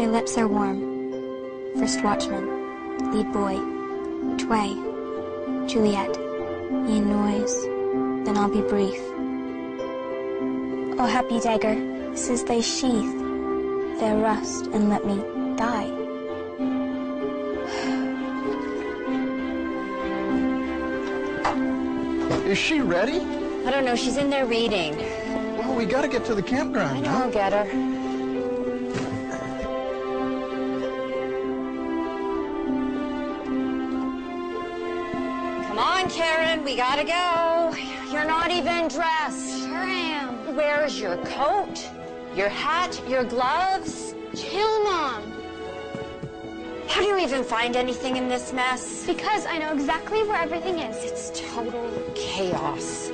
Their lips are warm. First watchman, lead boy, which way? Juliet, Ian Noyes, then I'll be brief. O happy dagger, since they sheath their rust and let me die. Is she ready? I don't know. She's in there reading. Well, we gotta get to the campground I know. now. I'll get her. We gotta go. You're not even dressed. Sure am. Where's your coat? Your hat? Your gloves? Chill, Mom. How do you even find anything in this mess? Because I know exactly where everything is. It's total chaos.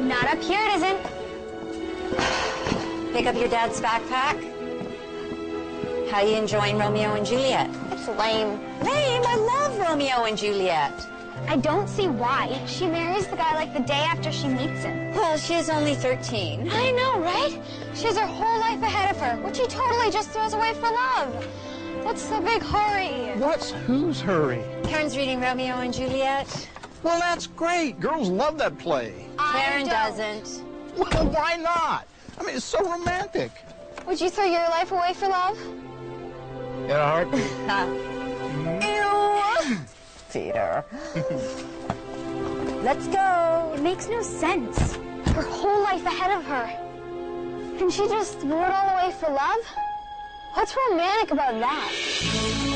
Not up here, it isn't. Pick up your dad's backpack. How you enjoying Romeo and Juliet? It's lame. Lame. I love Romeo and Juliet. I don't see why. She marries the guy like the day after she meets him. Well, she is only 13. I know, right? She has her whole life ahead of her, which she totally just throws away for love. What's the big hurry? What's whose hurry? Karen's reading Romeo and Juliet. Well, that's great. Girls love that play. Karen don't. doesn't. Well, why not? I mean, it's so romantic. Would you throw your life away for love? In a heartbeat. Let's go. It makes no sense. Her whole life ahead of her. Can she just throw it all away for love? What's romantic about that?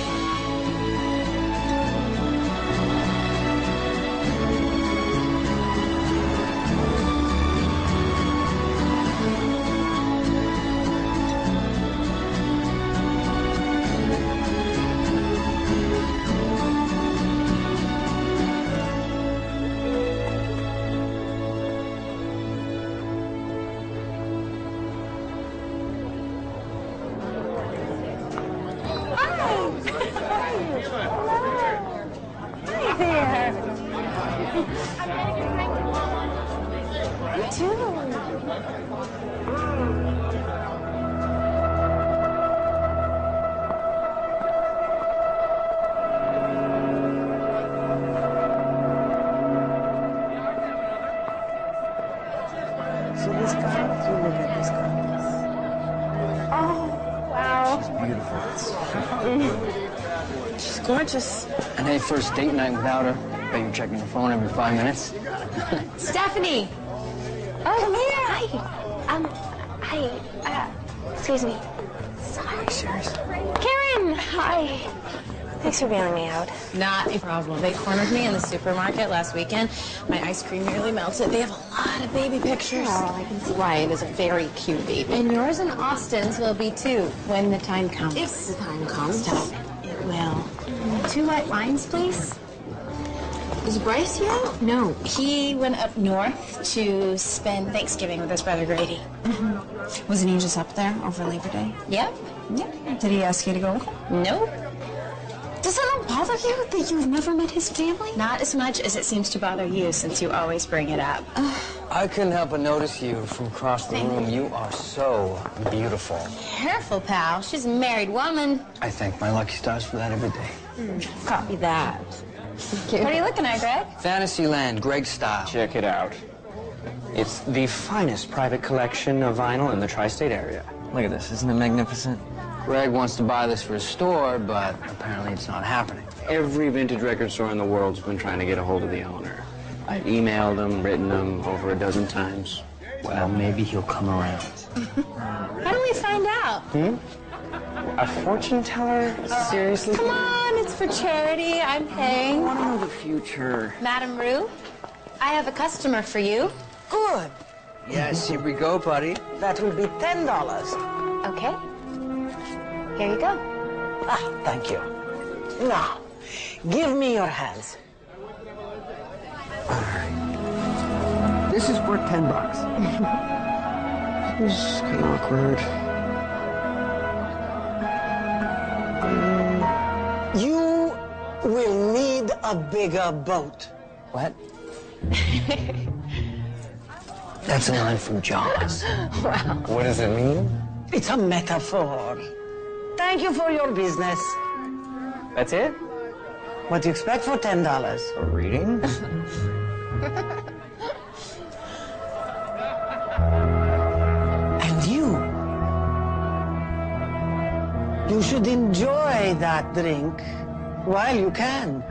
Gorgeous. And hey, first date night without her. Bet you're checking your phone every five minutes. Stephanie. Oh, come here. Hi. Um, hi. Uh, excuse me. Sorry. you serious? Karen. Hi. Thanks for bailing me out. Not a problem. They cornered me in the supermarket last weekend. My ice cream nearly melted. They have a lot of baby pictures. Oh, I can see why. It is a very cute baby. And yours and Austin's will be too when the time comes. If the time comes. Stop. It. Two white wines, please. Is Bryce here? No. He went up north to spend Thanksgiving with his brother Grady. Mm-hmm. Wasn't he just up there over Labor Day? Yep. Yep. Did he ask you to go? with him? No. Does that not bother you that you've never met his family? Not as much as it seems to bother you since you always bring it up. I couldn't help but notice you from across the room. You are so beautiful. Careful, pal. She's a married woman. I thank my lucky stars for that every day. Copy that. What are you looking at, Greg? Fantasyland, Greg style. Check it out. It's the finest private collection of vinyl in the tri-state area. Look at this. Isn't it magnificent? Greg wants to buy this for his store, but apparently it's not happening. Every vintage record store in the world's been trying to get a hold of the owner. I've emailed him, written him over a dozen times. Well, maybe he'll come around. How do we find out? Hmm? A fortune teller? Seriously? Come on, it's for charity. I'm paying. I want to know the future. Madame Rue, I have a customer for you. Good. Yes, here we go, buddy. That will be ten dollars. Okay. Here you go. Ah, thank you. Now, give me your hands. This is worth ten bucks. this is kind of awkward. Will need a bigger boat. What? That's a line from Jaws. What does it mean? It's a metaphor. Thank you for your business. That's it? What do you expect for ten dollars? A reading? And you. You should enjoy that drink while you can.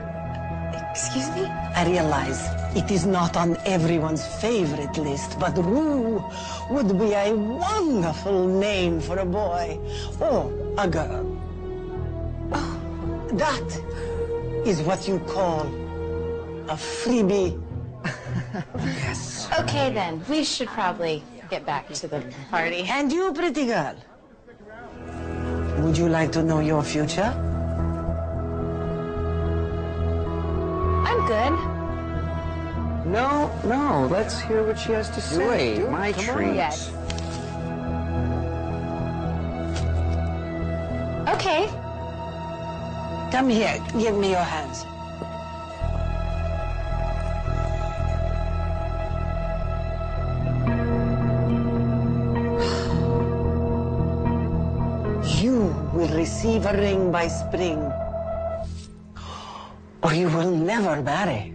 Excuse me? I realize it is not on everyone's favorite list, but Rue would be a wonderful name for a boy or a girl. Oh, that is what you call a freebie. yes. Okay, then. We should probably get back to the party. And you, pretty girl. Would you like to know your future? Good. No, no, let's hear what she has to say. My treat. Yes. Okay. Come here. Give me your hands. You will receive a ring by spring, or you will never marry.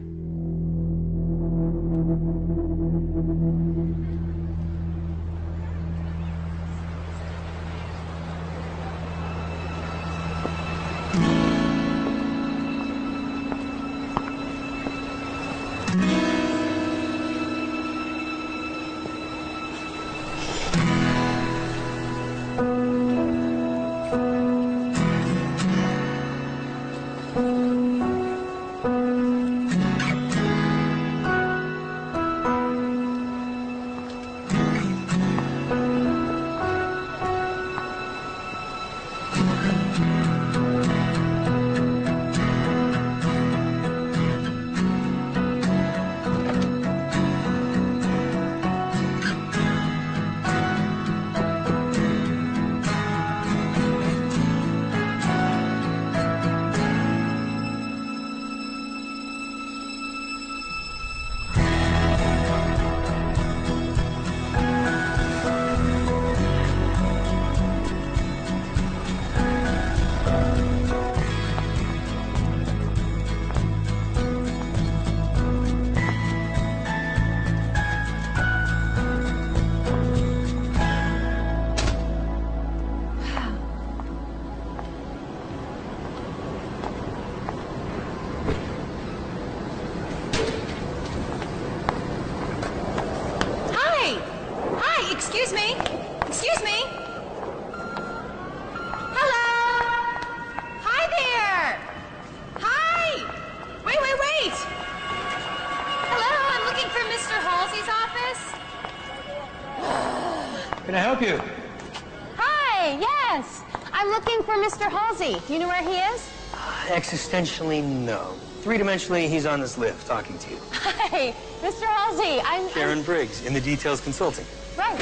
Existentially, no. Three-dimensionally, he's on this lift talking to you. Hi, Mr. Halsey. I'm. I'm- Karen Briggs, in the Details Consulting. Right.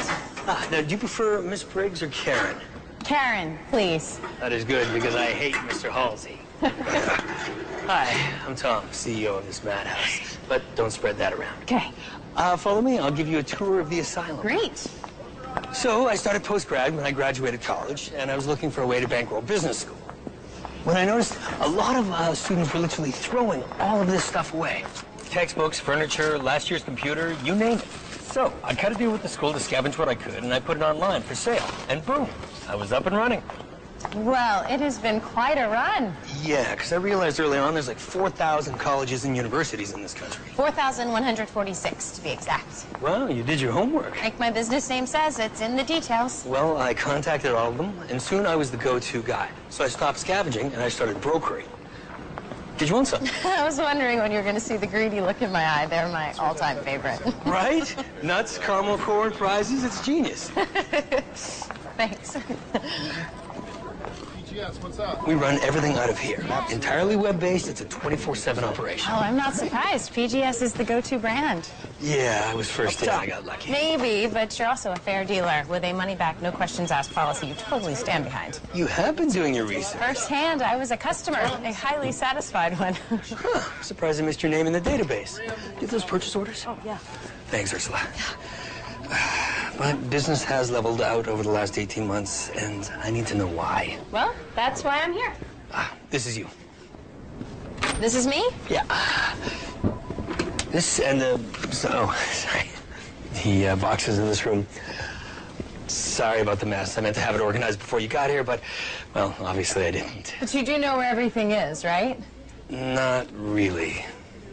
Ah, now, do you prefer Miss Briggs or Karen? Karen, please. That is good, because I hate Mr. Halsey. Hi, I'm Tom, CEO of this madhouse. But don't spread that around. Okay. Uh, follow me, I'll give you a tour of the asylum. Great. So I started post-grad when I graduated college, and I was looking for a way to bankroll business school. When I noticed a lot of uh, students were literally throwing all of this stuff away. Textbooks, furniture, last year's computer, you name it. So I cut a deal with the school to scavenge what I could, and I put it online for sale. And boom, I was up and running. Well, it has been quite a run. Yeah, because I realized early on there's like 4,000 colleges and universities in this country. 4,146 to be exact. Well, you did your homework. Like my business name says, it's in the details. Well, I contacted all of them, and soon I was the go-to guy. So I stopped scavenging, and I started brokering. Did you want some? I was wondering when you were going to see the greedy look in my eye. They're my all-time favorite. right? Nuts, caramel corn, prizes, it's genius. Thanks. PGS, what's up? We run everything out of here. Entirely web-based, it's a 24-7 operation. Oh, I'm not surprised. PGS is the go-to brand. Yeah, I was first in, I got lucky. Maybe, but you're also a fair dealer with a money-back, no-questions-asked policy you totally stand behind. You have been doing your research. Firsthand, I was a customer, a highly satisfied one. Huh, surprised I missed your name in the database. Do you have those purchase orders? oh, yeah. Thanks, Ursula. My business has leveled out over the last 18 months, and I need to know why. Well, that's why I'm here. Ah, this is you. This is me? Yeah. This and the. Oh, sorry. The uh, boxes in this room. Sorry about the mess. I meant to have it organized before you got here, but, well, obviously I didn't. But you do know where everything is, right? Not really.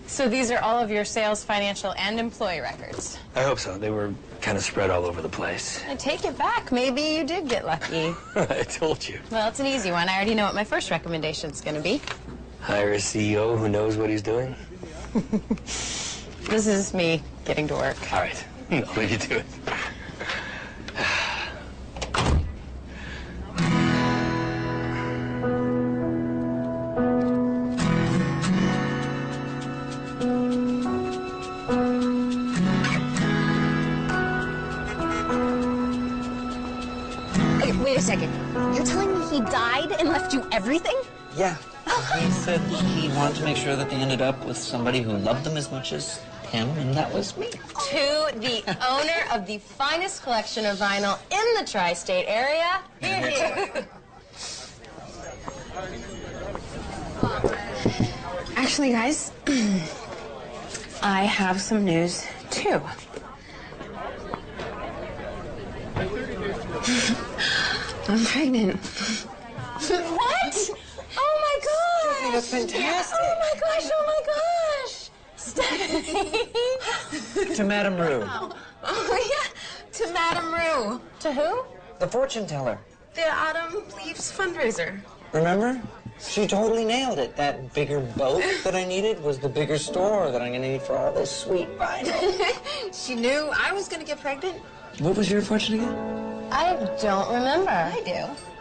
So these are all of your sales, financial, and employee records. I hope so. They were kind of spread all over the place. I take it back. Maybe you did get lucky. I told you. well, it's an easy one. I already know what my first recommendation is going to be. Hire a CEO who knows what he's doing. This is me getting to work. All right. I'll leave you to it. To make sure that they ended up with somebody who loved them as much as him, and that was me. To the owner of the finest collection of vinyl in the tri-state area. Here, here. Actually, guys, I have some news too. I'm pregnant. Gosh! that's fantastic. Oh my gosh! Oh my gosh! Stephanie! To Madame Rue, oh, oh yeah, to Madame Rue. To who? the fortune teller. The Autumn Leaves fundraiser. Remember? She totally nailed it. That bigger boat that I needed was the bigger store that I'm gonna need for all this sweet vinyl. she knew I was gonna get pregnant. What was your fortune again? I don't remember. I do.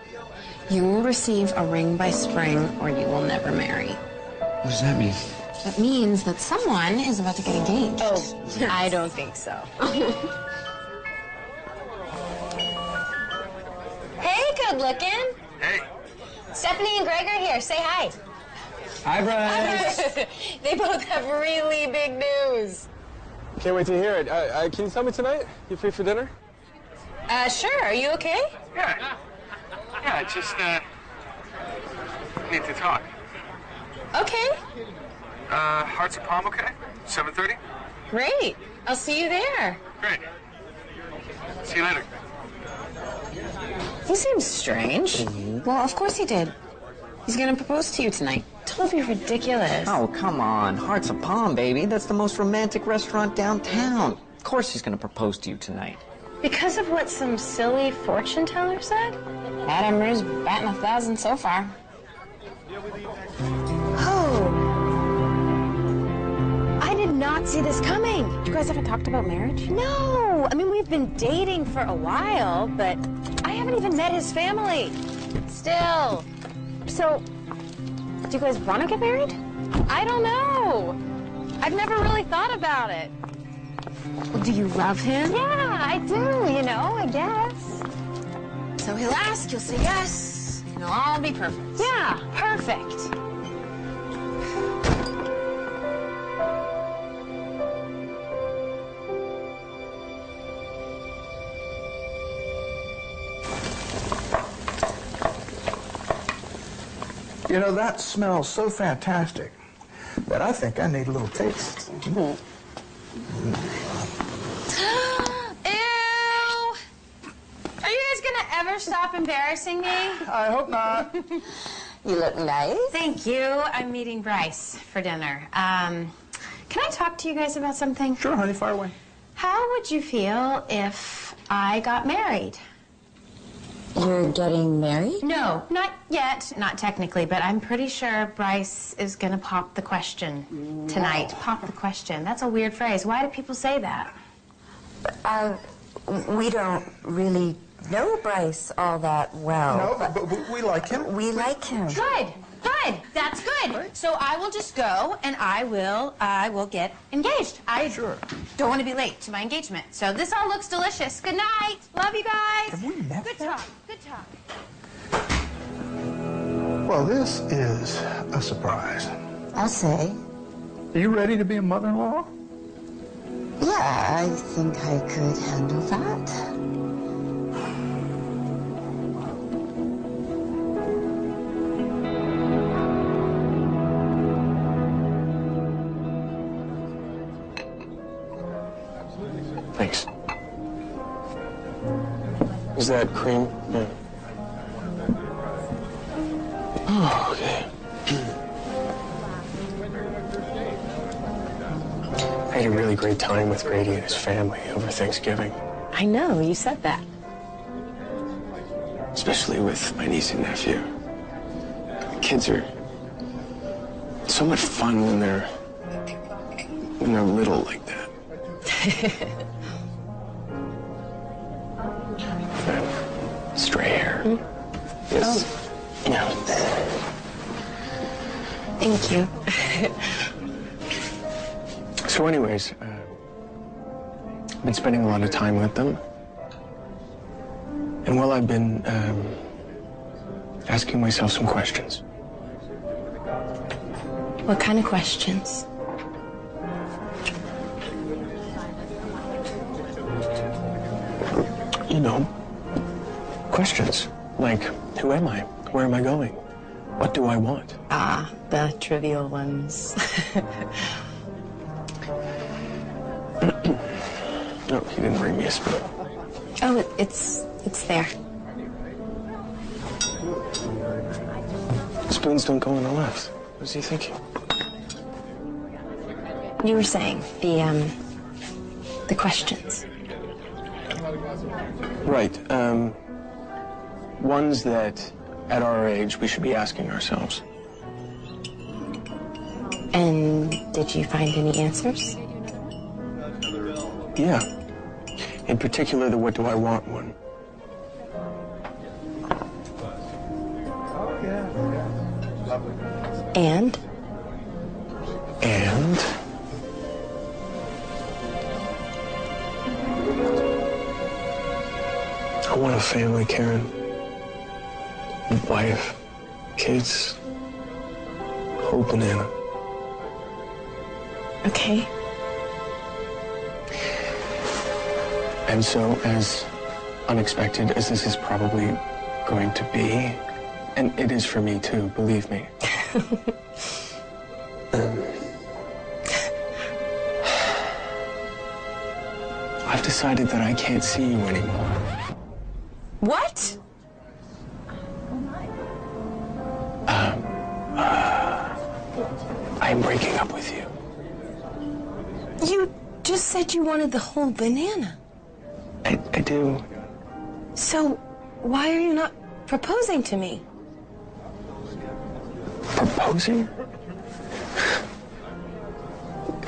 You will receive a ring by spring, or you will never marry. What does that mean? That means that someone is about to get engaged. Oh, I don't think so. hey, good looking. Hey. Stephanie and Greg are here. Say hi. Hi, Bryce. they both have really big news. Can't wait to hear it. Uh, uh, can you tell me tonight? You free for dinner? Uh, sure. Are you okay? Yeah. Yeah, just, uh, need to talk. Okay. Uh, Hearts of Palm, okay? 7.30? Great. I'll see you there. Great. See you later. He seems strange. Well, of course he did. He's gonna propose to you tonight. Don't be ridiculous. Oh, come on. Hearts of Palm, baby. That's the most romantic restaurant downtown. Of course he's gonna propose to you tonight. Because of what some silly fortune teller said? Madame Rue's batting a thousand so far. Oh. I did not see this coming. You guys haven't talked about marriage? No. I mean, we've been dating for a while, but I haven't even met his family. Still. So, do you guys want to get married? I don't know. I've never really thought about it. Well, do you love him? Yeah, I do, you know, I guess. So he'll ask, you'll say yes, and it'll all be perfect. Yeah, perfect. You know, that smells so fantastic that I think I need a little taste. Ew! Are you guys gonna ever stop embarrassing me? I hope not. You look nice. Thank you. I'm meeting Bryce for dinner. Um, can I talk to you guys about something? Sure, honey, fire away. How would you feel if I got married? You're getting married? No, not yet, not technically, but I'm pretty sure Bryce is gonna pop the question tonight. Pop the question. That's a weird phrase. Why do people say that? Uh, we don't really know Bryce all that well. No, but, but we- we like him. We like him. Good, good. That's good. So I will just go and I will, I will get engaged. I Sure. don't want to be late to my engagement. So this all looks delicious. Good night. Love you guys. Have we met Good yet? talk. Good talk. Well, this is a surprise. I'll say. Are you ready to be a mother-in-law? Yeah, I think I could handle that. Is that cream? Yeah. Oh, okay. I had a really great time with Grady and his family over Thanksgiving, I know, you said that. especially with my niece and nephew. The kids are so much fun when they're when they're little like that. Stray hair. Yes. Yeah. Thank you. So, anyways, uh, I've been spending a lot of time with them. And while I've been um, asking myself some questions, What kind of questions? you know, questions like who am I? Where am I going? What do I want? Ah, the trivial ones. No, he didn't bring me a spoon. oh, it, it's it's there. Spoons don't go on the left. What is he thinking? You were saying the um the questions. Right. Um, ones that at our age we should be asking ourselves. And did you find any answers? Yeah. In particular, the what do I want one. And And I want a family, Karen. Wife, kids, whole banana. okay. And so, as unexpected as this is probably going to be, and it is for me too, believe me. um, I've decided that I can't see you anymore. What? You wanted the whole banana. I, I do. So why are you not proposing to me? Proposing?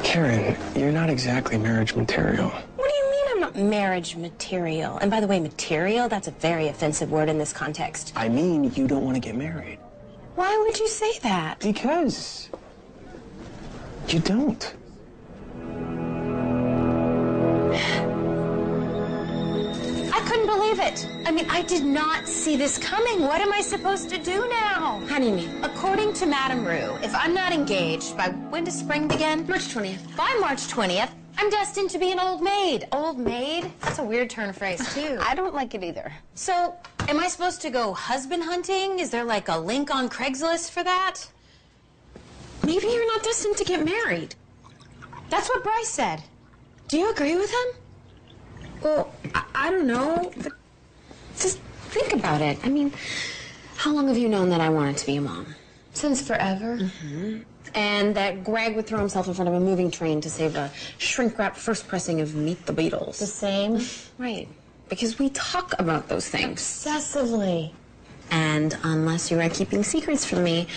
Karen, you're not exactly marriage material. What do you mean I'm not marriage material? And by the way, material, that's a very offensive word in this context. I mean, you don't want to get married. Why would you say that? Because you don't. I couldn't believe it. I mean, I did not see this coming. What am I supposed to do now? How do you mean? According to Madame Rue, if I'm not engaged by when does spring begin? March 20th. By March 20th, I'm destined to be an old maid. Old maid? That's a weird turn of phrase, too. I don't like it either. So, am I supposed to go husband hunting? Is there like a link on Craigslist for that? Maybe you're not destined to get married. That's what Bryce said. Do you agree with him? Well, I, I don't know. Just think about it. I mean, how long have you known that I wanted to be a mom? Since forever. Mm-hmm. And that Greg would throw himself in front of a moving train to save a shrink wrap first pressing of Meet the Beatles. The same. Right. Because we talk about those things. Obsessively. And unless you are keeping secrets from me,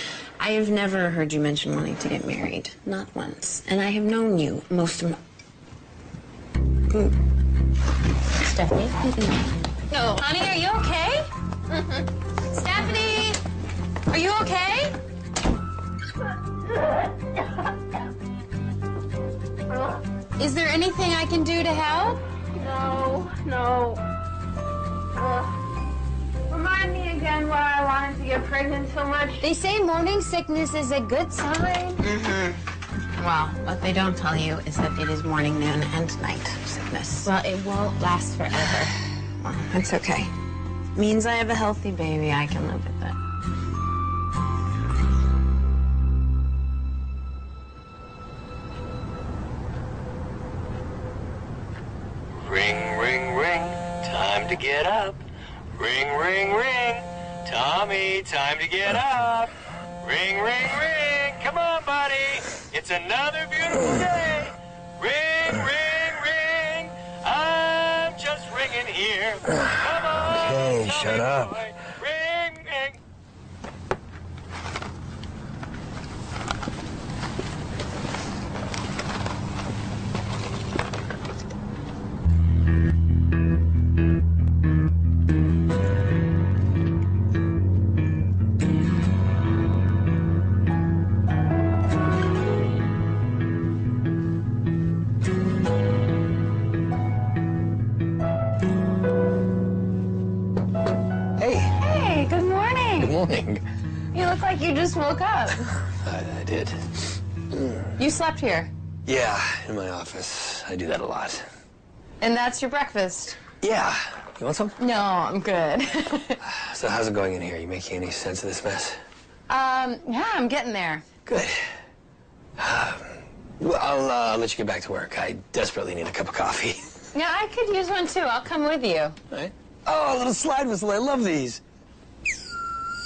I have never heard you mention wanting to get married. Not once. And I have known you most of my. Stephanie? No. Honey, are you okay? Stephanie! Are you okay? Is there anything I can do to help? No, no. Ugh. Remind me again why I wanted to get pregnant so much. They say morning sickness is a good sign. Mm-hmm. Well, what they don't tell you is that it is morning, noon, and night sickness. Well, it won't last forever. Well, it's okay. Means I have a healthy baby. I can live with it. Ring, ring, ring. Time to get up. Ring, ring, ring. Tommy, time to get up. Ring, ring, ring. Come on, buddy. It's another beautiful day. Ring, ring, ring. I'm just ringing here. Come on. Okay, shut up. boy. Ring, ring. Just woke up. I, I did. You slept here, Yeah, in my office. I do that a lot. and that's your breakfast. Yeah. You want some? No, I'm good. So how's it going in here? You making any sense of this mess? um, yeah, I'm getting there. Good. Um, well, I'll uh, let you get back to work. I desperately need a cup of coffee. Yeah, I could use one too. I'll come with you. Right? Oh, a little slide whistle. I love these.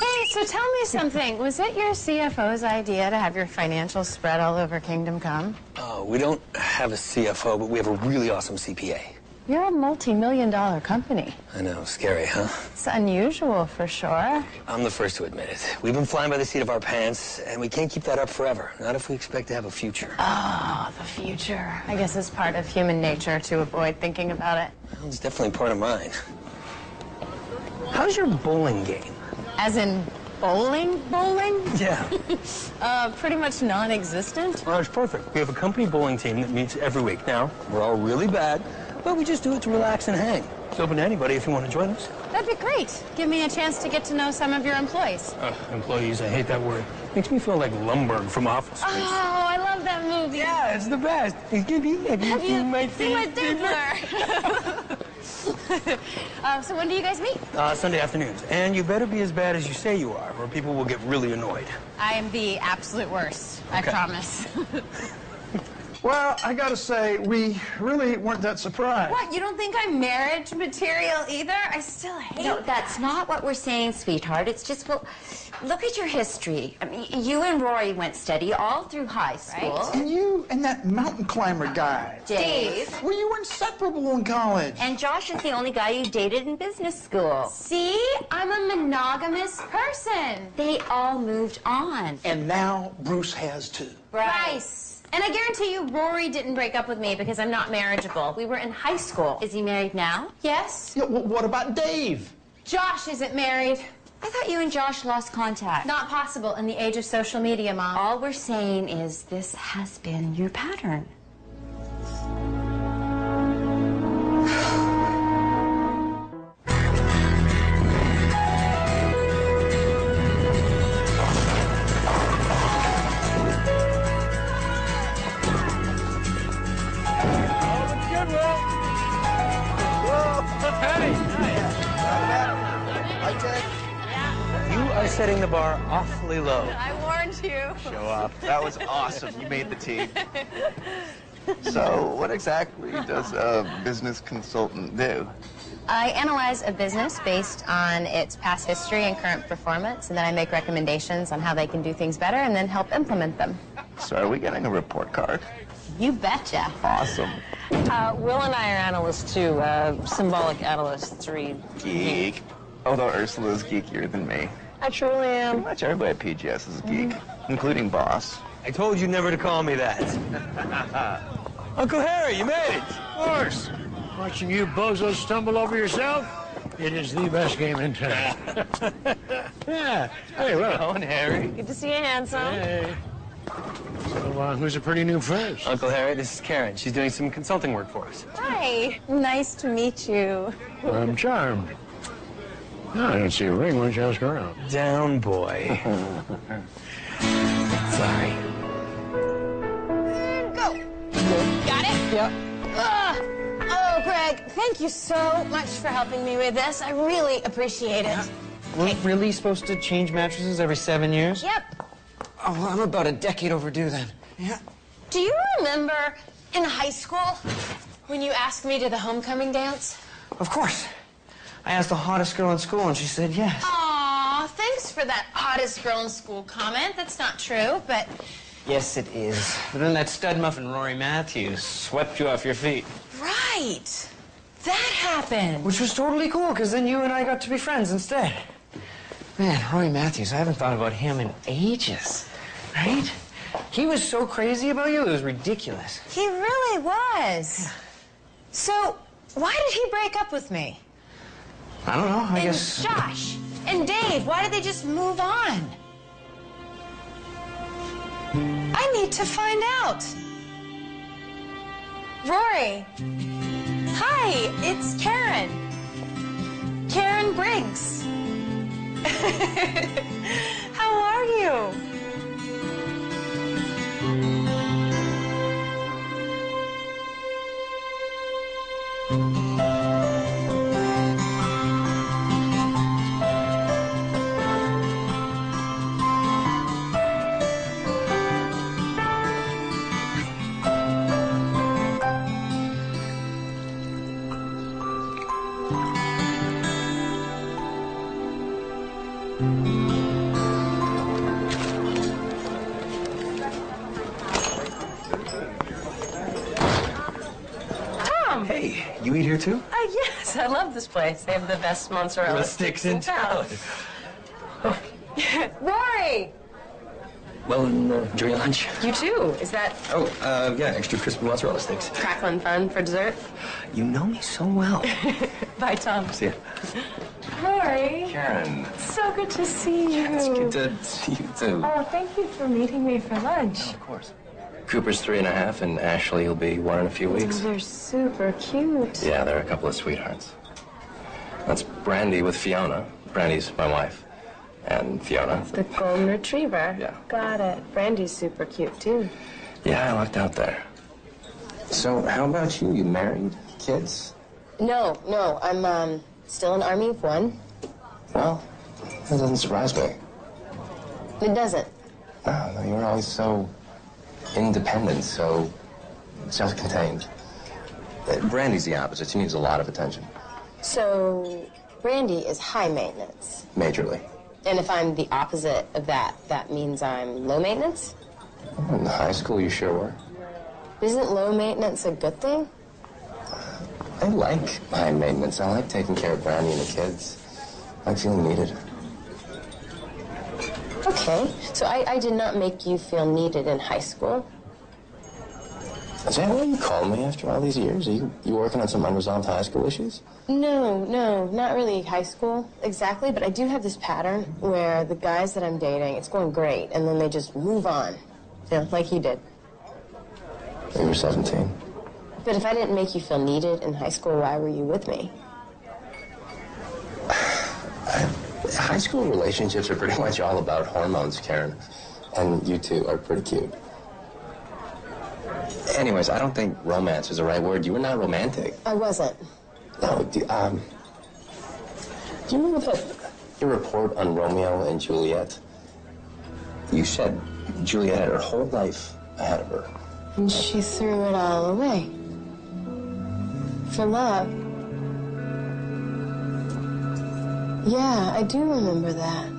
Hey, so tell me something. Was it your CFO's idea to have your financials spread all over Kingdom Come? Oh, we don't have a CFO, but we have a really awesome CPA. You're a multi-million dollar company. I know, scary, huh? It's unusual for sure. I'm the first to admit it. We've been flying by the seat of our pants, and we can't keep that up forever. Not if we expect to have a future. Oh, the future. I guess it's part of human nature to avoid thinking about it. Well, it's definitely part of mine. How's your bowling game? As in bowling, bowling? Yeah. Uh, pretty much non-existent. Well, it's perfect. We have a company bowling team that meets every week. Now, we're all really bad, but we just do it to relax and hang. It's open to anybody if you want to join us. That'd be great. Give me a chance to get to know some of your employees. Uh, employees, I hate that word. Makes me feel like Lumbergh from Office Space. Oh, I love that movie. Yeah, it's the best. It's gonna be like Have you my seen my Diddler? uh, so when do you guys meet? Uh, Sunday afternoons. And you better be as bad as you say you are, or people will get really annoyed. I am the absolute worst. I promise. well, I gotta say, we really weren't that surprised. what? You don't think I'm marriage material either? I still hate No, that's not what we're saying, sweetheart. It's just, well, look at your history. I mean, you and Rory went steady all through high school. Right. And you and that mountain climber guy. Dave. Well, you were inseparable in college. And Josh is the only guy you dated in business school. See? I'm a monogamous person. They all moved on. And now Bruce has too. Bryce. And I guarantee you, Rory didn't break up with me because I'm not marriageable. We were in high school. Is he married now? Yes? Yeah, wh- what about Dave? Josh isn't married. I thought you and Josh lost contact. Not possible in the age of social media, Mom. All we're saying is this has been your pattern. Awfully low. I warned you. Show up. That was awesome. You made the team. So, what exactly does a business consultant do? I analyze a business based on its past history and current performance, and then I make recommendations on how they can do things better and then help implement them. So, are we getting a report card? You betcha. Awesome. Uh, Will and I are analysts too. Uh, symbolic analysts read. Geek. Although Ursula's geekier than me. I truly Pretty am. much everybody at PGS is a geek, including boss. I told you never to call me that. Uncle Harry, you made it. Of course. Watching you bozos stumble over yourself, it is the best game in town. yeah. Hey, well. Owen Harry. Good to see you, handsome. Hey. So, uh, who's a pretty new friend? Uncle Harry, this is Karen. She's doing some consulting work for us. Hi. Nice to meet you. I'm charmed. No, I don't see a ring. Why don't you ask her out? Down, boy. Sorry. Ah! Oh, Greg, thank you so much for helping me with this. I really appreciate it. We're really supposed to change mattresses every seven years? Yep. Oh, well, I'm about a decade overdue then. Yeah. Do you remember in high school when you asked me to the homecoming dance? Of course. I asked the hottest girl in school and she said yes. Aw, thanks for that hottest girl in school comment. That's not true, but Yes, it is. But then that stud muffin Rory Matthews swept you off your feet. right. That happened. Which was totally cool, because then you and I got to be friends instead. Man, Rory Matthews, I haven't thought about him in ages. Right? He was so crazy about you, it was ridiculous. He really was. So, why did he break up with me? I don't know, I and guess. Josh and Dave, why did they just move on? I need to find out. Rory. Hi, it's Karen. Karen Briggs. How are you? Love this place. They have the best mozzarella Mozzarella sticks in town. Rory! Well, and, uh, enjoy your lunch. You too. Is that Oh, uh, yeah, extra crispy mozzarella sticks. crackling fun for dessert? You know me so well. Bye, Tom. See ya. Rory. Karen, So good to see you. it's good to see you too. Oh, thank you for meeting me for lunch. Of course. Cooper's three and a half, and Ashley will be one in a few weeks. They're super cute. Yeah, they're a couple of sweethearts. That's Brandy with Fiona. Brandy's my wife. And Fiona. The golden retriever. Yeah. Got it. Brandy's super cute too. Yeah, I lucked out there. So, how about you? You married? Kids? No, no, I'm um, still an army of one. Well, that doesn't surprise me. It doesn't. No, no, you were always so independent, so self-contained. Uh, Brandy's the opposite. She needs a lot of attention, So, Brandy is high maintenance. majorly. And if I'm the opposite of that, that means I'm low maintenance? In high school, you sure were. Isn't low maintenance a good thing? I like high maintenance. I like taking care of Brandy and the kids. I like feeling needed. Okay, so I, I did not make you feel needed in high school. Is that why you called me after all these years? Are you, you working on some unresolved high school issues? No, no, not really high school exactly, but I do have this pattern where the guys that I'm dating, it's going great, and then they just move on. You know, like you did. You were 17. But if I didn't make you feel needed in high school, why were you with me? High school relationships are pretty much all about hormones, Karen. And you two are pretty cute. Anyways, I don't think romance is the right word. You were not romantic. I wasn't. No, do, um, do you remember that, your report on Romeo and Juliet? You said Juliet had her whole life ahead of her. And she threw it all away. For love. Yeah, I do remember that.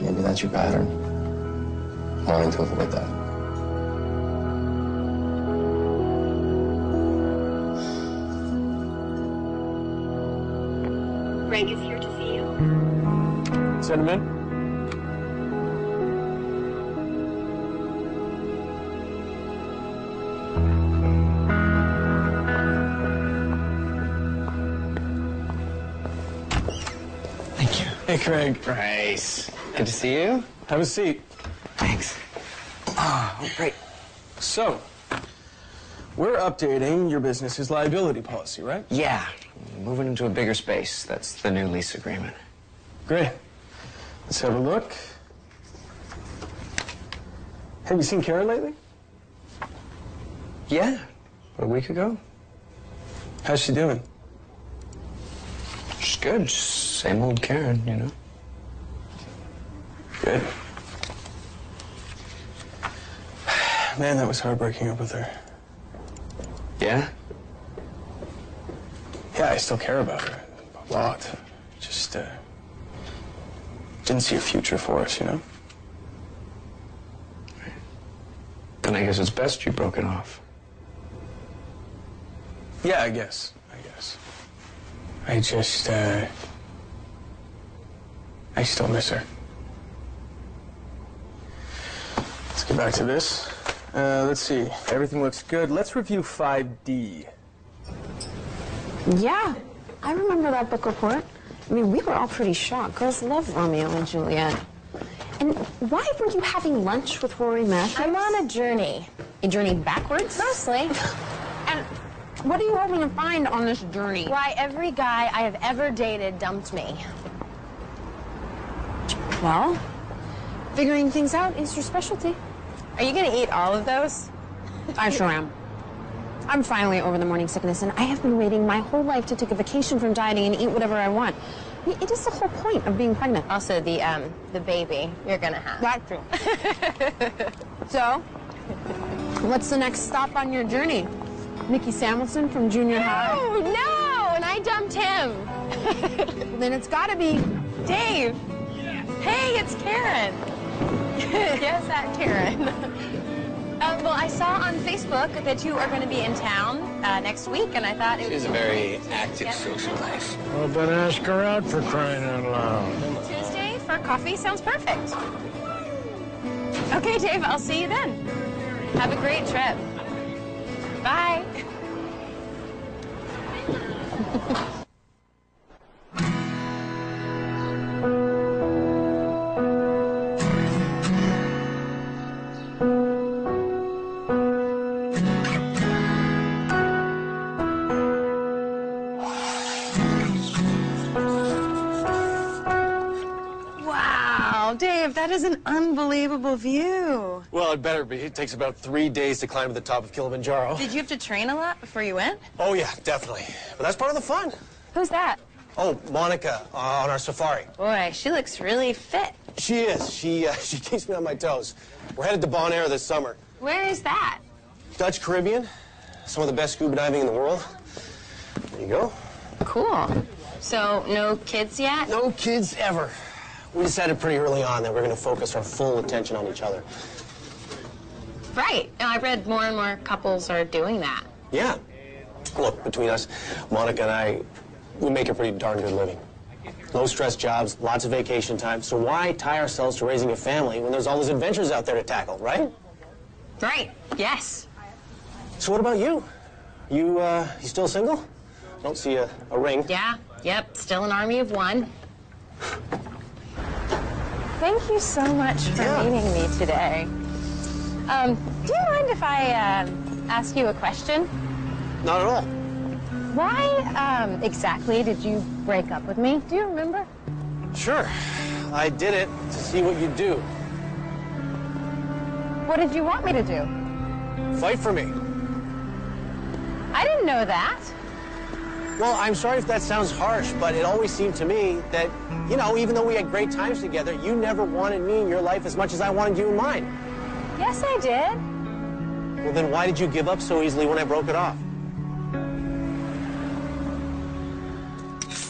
Maybe that's your pattern. Wanting to avoid that. You. Send him. Thank you. Hey, Craig. Bryce. Good to see you. Have a seat. Thanks. Ah, oh, great. So, we're updating your business's liability policy, right? Yeah. Moving into a bigger space. That's the new lease agreement. Great. Let's have a look. Have you seen Karen lately? Yeah. A week ago? How's she doing? She's good. Same old Karen, you know. Good. Man, that was hard breaking up with her. Yeah? Yeah, I still care about her. A lot. Just, uh. Didn't see a future for us, you know? Then I guess it's best you broke it off. Yeah, I guess. I guess. I just, uh. I still miss her. Let's get back to this. Uh, let's see. Everything looks good. Let's review 5D. Yeah, I remember that book report. I mean, we were all pretty shocked. Girls love Romeo and Juliet. And why were you having lunch with Rory Matthews? I'm on a journey. A journey backwards? Mostly. And what are you hoping to find on this journey? Why every guy I have ever dated dumped me. Well, figuring things out is your specialty. Are you gonna eat all of those? I sure am. I'm finally over the morning sickness, and I have been waiting my whole life to take a vacation from dieting and eat whatever I want. It is the whole point of being pregnant. Also, the um, the baby you're gonna have. That too. so, what's the next stop on your journey? Nikki Samuelson from junior high? Oh no! And I dumped him. then it's gotta be Dave. Hey, it's Karen. yes, that Karen. Uh, well, I saw on Facebook that you are going to be in town uh, next week, and I thought it was a very active social life. Well, then ask her out for crying out loud. Tuesday for coffee. Sounds perfect. Okay, Dave. I'll see you then. Have a great trip. Bye. unbelievable view. Well, it better be. It takes about three days to climb to the top of Kilimanjaro. Did you have to train a lot before you went? Oh, yeah, definitely. But that's part of the fun. Who's that? Oh, Monica uh, on our safari. Boy, she looks really fit. She is. She, uh, she keeps me on my toes. We're headed to Bonaire this summer. Where is that? Dutch Caribbean, some of the best scuba diving in the world. There you go. Cool. So, no kids yet? No kids ever. We decided pretty early on that we're going to focus our full attention on each other. Right. Now, I read more and more couples are doing that. Yeah. Look, between us, Monica and I, we make a pretty darn good living. Low stress jobs, lots of vacation time. So why tie ourselves to raising a family when there's all those adventures out there to tackle, right? Right. Yes. So what about you? You, uh, you still single? Don't see a, a ring. Yeah. Yep. Still an army of one. Thank you so much for meeting me today. Um, do you mind if I uh, ask you a question? Not at all. Why um, exactly did you break up with me? Do you remember? Sure. I did it to see what you'd do. What did you want me to do? Fight for me. I didn't know that. Well, I'm sorry if that sounds harsh, but it always seemed to me that, you know, even though we had great times together, you never wanted me in your life as much as I wanted you in mine. Yes, I did. Well, then why did you give up so easily when I broke it off?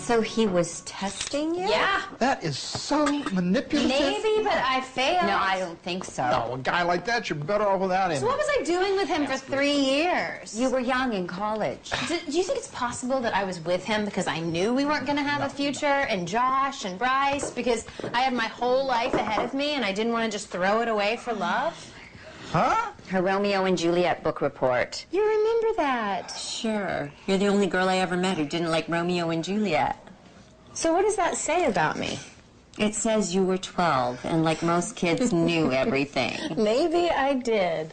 So he was testing you? Yeah. That is so manipulative. Maybe, but I failed. No, I don't think so. No, a guy like that, you're better off without him. So what was I doing with him for three years? You were young in college. Do, do you think it's possible that I was with him because I knew we weren't going to have a future, and Josh and Bryce, because I had my whole life ahead of me and I didn't want to just throw it away for love? Huh? Her Romeo and Juliet book report. You remember that? Sure. You're the only girl I ever met who didn't like Romeo and Juliet. So what does that say about me? It says you were 12 and, like most kids, knew everything. Maybe I did.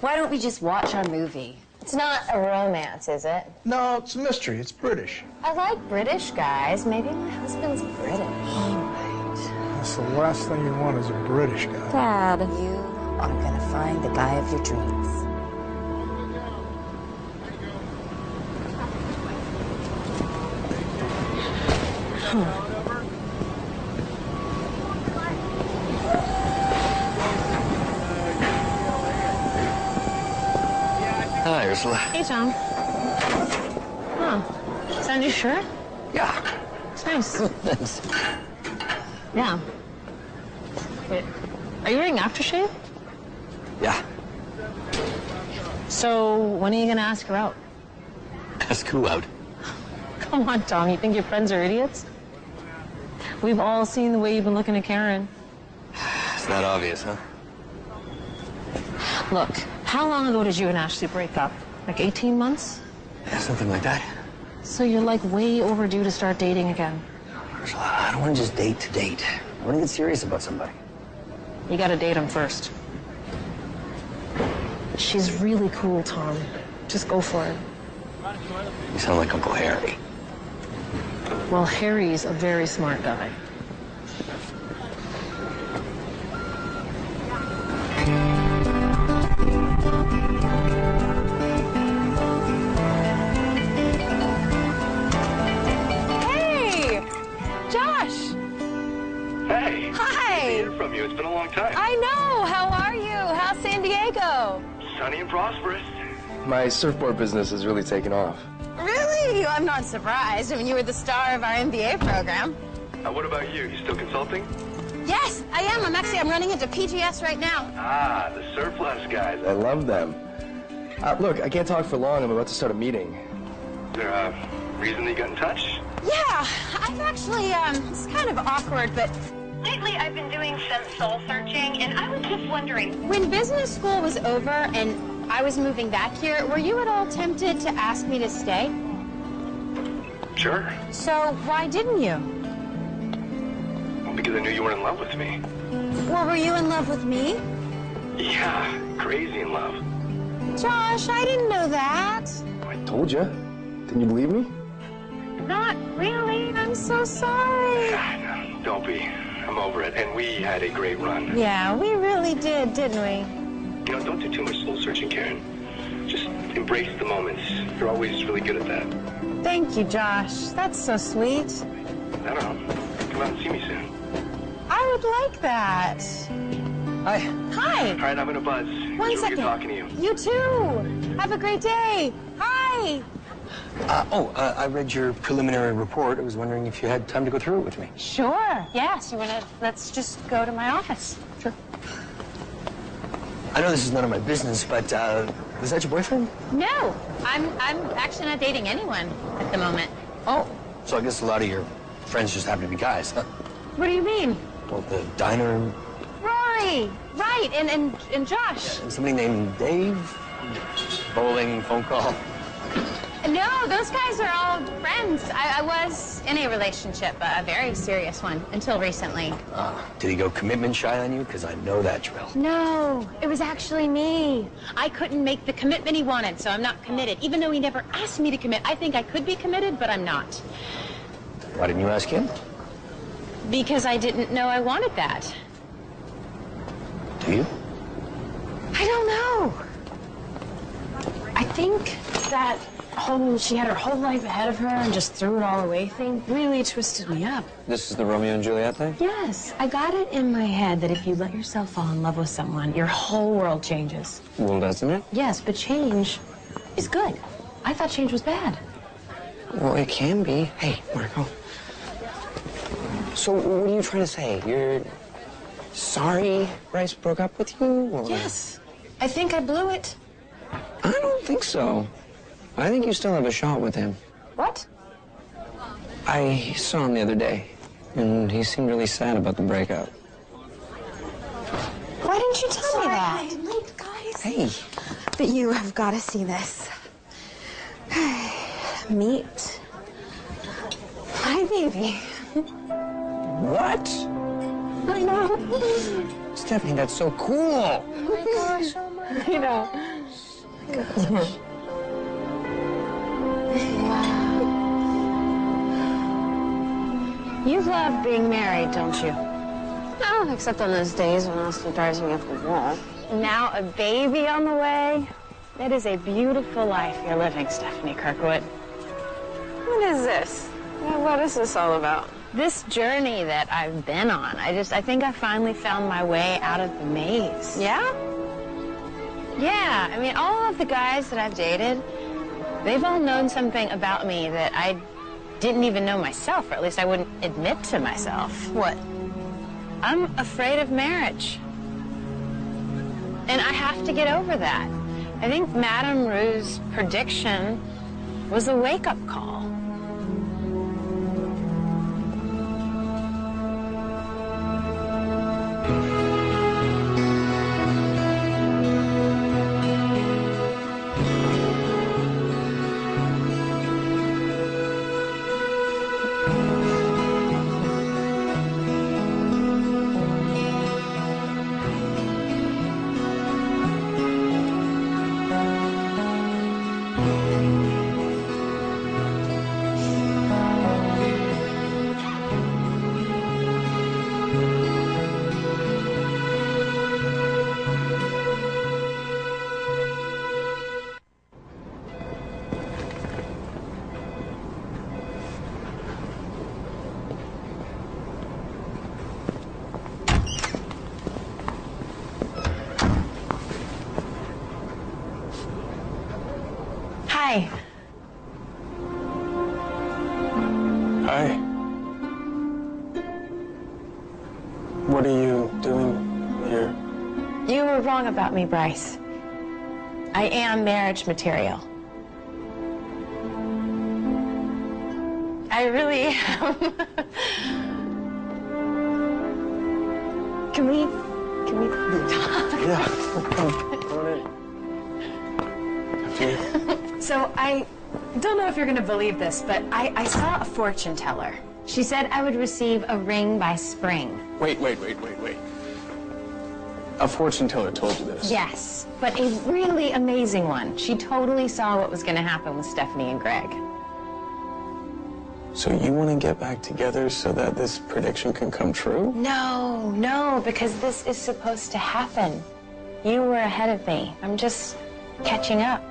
Why don't we just watch our movie? It's not a romance, is it? No, it's a mystery. It's British. I like British guys. Maybe my husband's British. Alright. That's the last thing you want is a British guy. Dad. You I'm gonna find the guy of your dreams. Hi, Ursula. Hey, Tom. Huh. Is that a new shirt? Yeah. It's nice. Thanks. Yeah. Wait, are you wearing aftershave? Yeah. So when are you gonna ask her out? Ask who out? Come on, Tom. You think your friends are idiots? We've all seen the way you've been looking at Karen. It's not obvious, huh? Look, how long ago did you and Ashley break up? Like 18 months? Yeah, something like that. So you're like way overdue to start dating again. Ursula, I don't want to just date to date. I want to get serious about somebody. You gotta date him first. She's really cool, Tom. Just go for it. You sound like Uncle Harry. Well, Harry's a very smart guy. Hey! Josh! Hey. Hi. Good to hear from you. It's been a long time. I know. How are you? How's San Diego? Sunny and prosperous. My surfboard business has really taken off. Really? I'm not surprised. I mean, you were the star of our MBA program. Uh, what about you? You still consulting? Yes, I am. I'm actually I'm running into PGS right now. Ah, the surplus guys. I love them. Uh, look, I can't talk for long. I'm about to start a meeting. Is there a reason that you got in touch? Yeah, I've actually um, it's kind of awkward, but Lately, I've been doing some soul searching, and I was just wondering. when business school was over and I was moving back here, were you at all tempted to ask me to stay? Sure. So why didn't you? Well, because I knew you were in love with me. Well, were you in love with me? Yeah, crazy in love. Josh, I didn't know that. Oh, I told you. Didn't you believe me? Not really. I'm so sorry. Don't be. I'm over it. And we had a great run. Yeah, we really did, didn't we? You know, don't do too much soul searching, Karen. Just embrace the moments. You're always really good at that. Thank you, Josh. That's so sweet. I don't know. Come out and see me soon. I would like that. Hi. Hi. All right, I'm in a buzz. One It's second. good talking to you. You too. Have a great day. Hi. Uh, oh, uh, I read your preliminary report. I was wondering if you had time to go through it with me. Sure. Yes. You wanna? Let's just go to my office. Sure. I know this is none of my business, but uh, was that your boyfriend? No, I'm I'm actually not dating anyone at the moment. Oh. So I guess a lot of your friends just happen to be guys, huh? What do you mean? Well, the diner, Rory. Right. And and and Josh. and somebody named Dave, bowling, phone call. No, those guys are all friends. I, I was in a relationship, a very serious one, until recently. Uh, did he go commitment shy on you? Because I know that drill. No, it was actually me. I couldn't make the commitment he wanted, so I'm not committed. Even though he never asked me to commit, I think I could be committed, but I'm not. Why didn't you ask him? Because I didn't know I wanted that. Do you? I don't know. I think that whole she had her whole life ahead of her and just threw it all away thing really twisted me up. This is the Romeo and Juliet thing? Yes, I got it in my head that if you let yourself fall in love with someone, your whole world changes. Well, doesn't it? Yes, but change is good. I thought change was bad. Well, it can be. Hey, Marco. So, what are you trying to say? You're sorry Bryce broke up with you? Or... Yes, I think I blew it. I don't think so. I think you still have a shot with him. What? I saw him the other day, and he seemed really sad about the breakup. Why didn't you tell me that? I'm late, guys. Hey. But you have got to see this. Meet my baby. What? I know. Stephanie, that's so cool. Oh my gosh, oh my. I You love being married, don't you? Oh, except on those days when Austin drives me up the wall. Now a baby on the way. That is a beautiful life you're living, Stephanie Kirkwood. What is this? What is this all about? this journey that I've been on, I just, I think I finally found my way out of the maze. Yeah? Yeah, I mean, all of the guys that I've dated, they've all known something about me that I didn't even know myself, or at least I wouldn't admit to myself. What? I'm afraid of marriage. And I have to get over that. I think Madame Rue's prediction was a wake-up call. About me, Bryce. I am marriage material. I really am. can we, can we talk? Yeah. Come on in. After you. So I don't know if you're going to believe this, but I, I saw a fortune teller. She said I would receive a ring by spring. Wait, wait, wait, wait, wait. A fortune teller told you this. Yes, but a really amazing one. She totally saw what was going to happen with Stephanie and Greg. So you want to get back together so that this prediction can come true? No, no, because this is supposed to happen. You were ahead of me. I'm just catching up.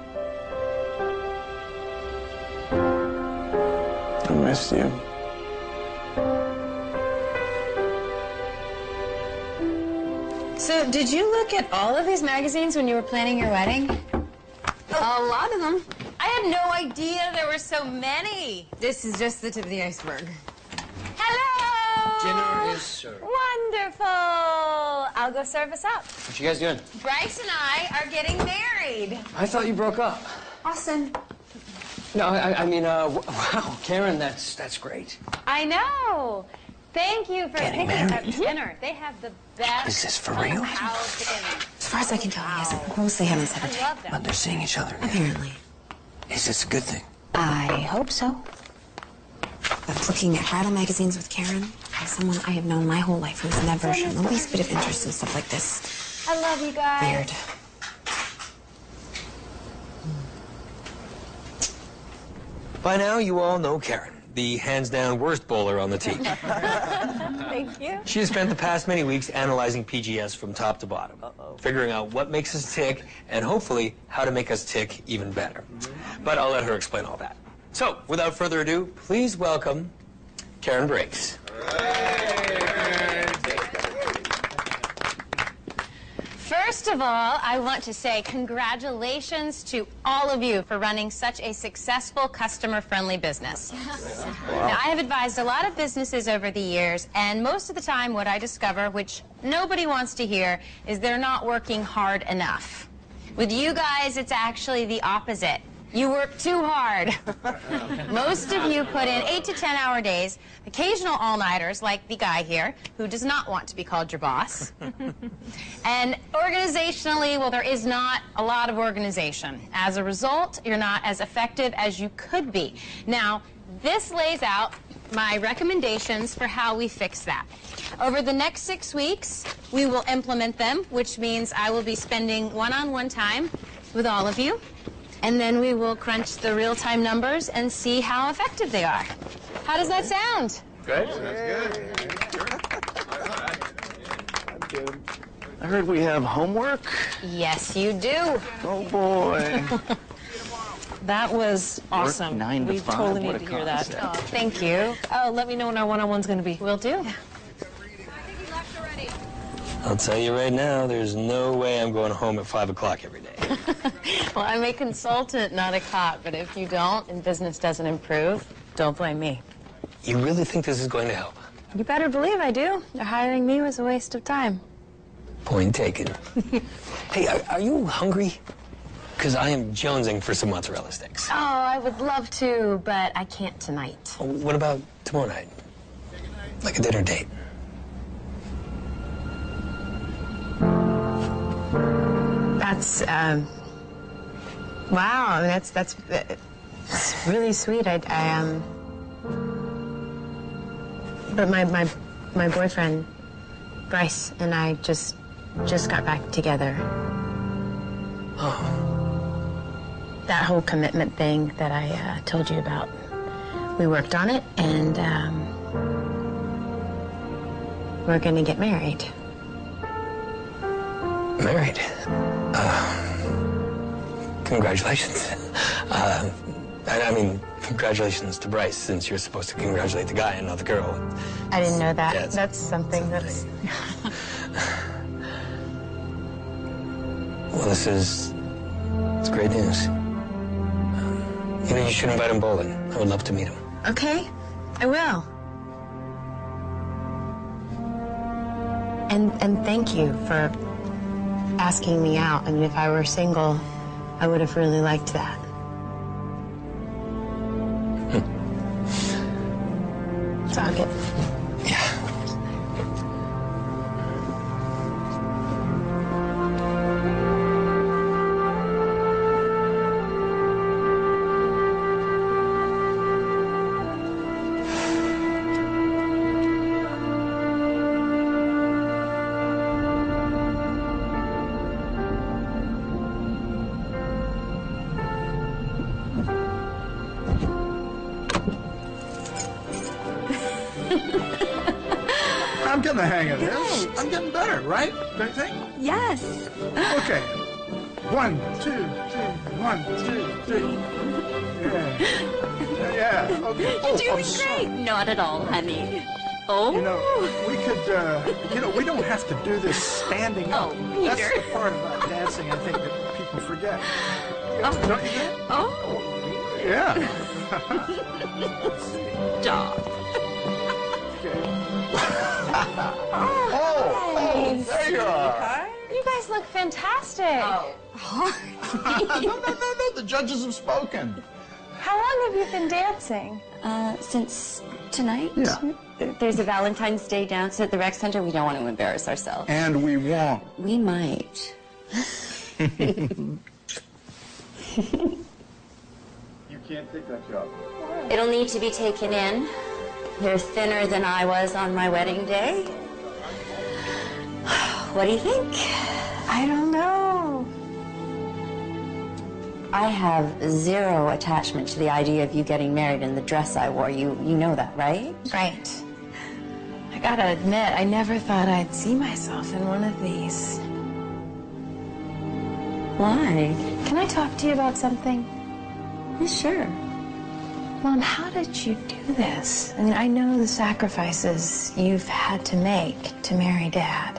I missed you. So, did you look at all of these magazines when you were planning your wedding? A lot of them. I had no idea there were so many. This is just the tip of the iceberg. Hello! Dinner is served. Wonderful. I'll go serve us up. What you guys doing? Bryce and I are getting married. I thought you broke up. Austin. No, I, I mean, uh, wow, Karen, that's that's great. I know. Thank you for Getting picking married? up mm-hmm. dinner. They have the best. Is this for real? As far as I can tell, he hasn't proposed. They haven't set a I date. love them. But they're seeing each other. again. Apparently. Is this a good thing? I hope so. But looking at bridal magazines with Karen, as someone I have known my whole life who's never shown the least bit of interest in stuff like this, I love you guys. weird. By now, you all know Karen, the hands down worst bowler on the team. Thank you. She has spent the past many weeks analyzing PGS from top to bottom, figuring out what makes us tick and hopefully how to make us tick even better. Mm-hmm. But I'll let her explain all that. So, without further ado, please welcome Karen Brakes. First of all, I want to say congratulations to all of you for running such a successful customer-friendly business. Yes. Now, I have advised a lot of businesses over the years, and most of the time what I discover, which nobody wants to hear, is they're not working hard enough. With you guys, it's actually the opposite. You work too hard. Most of you put in eight to ten hour days, occasional all-nighters like the guy here, who does not want to be called your boss. and organizationally, well, there is not a lot of organization. As a result, you're not as effective as you could be. Now, this lays out my recommendations for how we fix that. Over the next six weeks, we will implement them, which means I will be spending one-on-one time with all of you. And then we will crunch the real-time numbers and see how effective they are. How does that sound? Great. That's good. I heard we have homework. Yes, you do. Oh boy. That was awesome. nine to we five, totally what need a to hear that. Oh, thank you. Oh, let me know when our one-on-one's going to be. We'll do. I think he left already. I'll tell you right now, there's no way I'm going home at 5 o'clock every day. Well, I'm a consultant, not a cop, but if you don't and business doesn't improve, don't blame me. You really think this is going to help? You better believe I do. Hiring me was a waste of time. Point taken. hey, are, are you hungry? Because I am jonesing for some mozzarella sticks. Oh, I would love to, but I can't tonight. What about tomorrow night? Like a dinner date? That's um. Wow, that's that's really sweet. I, I um. But my my my boyfriend, Bryce, and I just just got back together. Oh. That whole commitment thing that I uh, told you about. We worked on it, and um, we're going to get married. Married? Uh, congratulations. Uh, I, I mean, congratulations to Bryce, since you're supposed to congratulate the guy and not the girl. I didn't know that. Yeah, that's something that's. Well, this is it's great news. Um, you know, you should invite him bowling. I would love to meet him. Okay, I will. And and thank you for asking me out. I mean, if I were single, I would have really liked that. so I'll getting the hang of this. I'm getting better, right? Don't you think? Yes. Okay. One, two, three. One, two, three. Yeah. Yeah. Okay. You're Oh, doing I'm sorry. great. Not at all, honey. Oh. You know, we could, uh, you know, we don't have to do this standing up. Oh, Peter. That's the part about dancing I think that people forget. Oh. Don't you think? Oh. Yeah. Stop. Oh, oh, there you are. You guys look fantastic. no, no, no, no. The judges have spoken. How long have you been dancing? Uh, since tonight? Yeah. There's a Valentine's Day dance at the rec center. We don't want to embarrass ourselves. And we won't. We might. You can't take that job. It'll need to be taken in. You're thinner than I was on my wedding day. What do you think? I don't know. I have zero attachment to the idea of you getting married in the dress I wore. You you know that, right? Right. I gotta admit, I never thought I'd see myself in one of these. Why? Can I talk to you about something? Yeah, sure. Mom, how did you do this? I mean, I know the sacrifices you've had to make to marry Dad.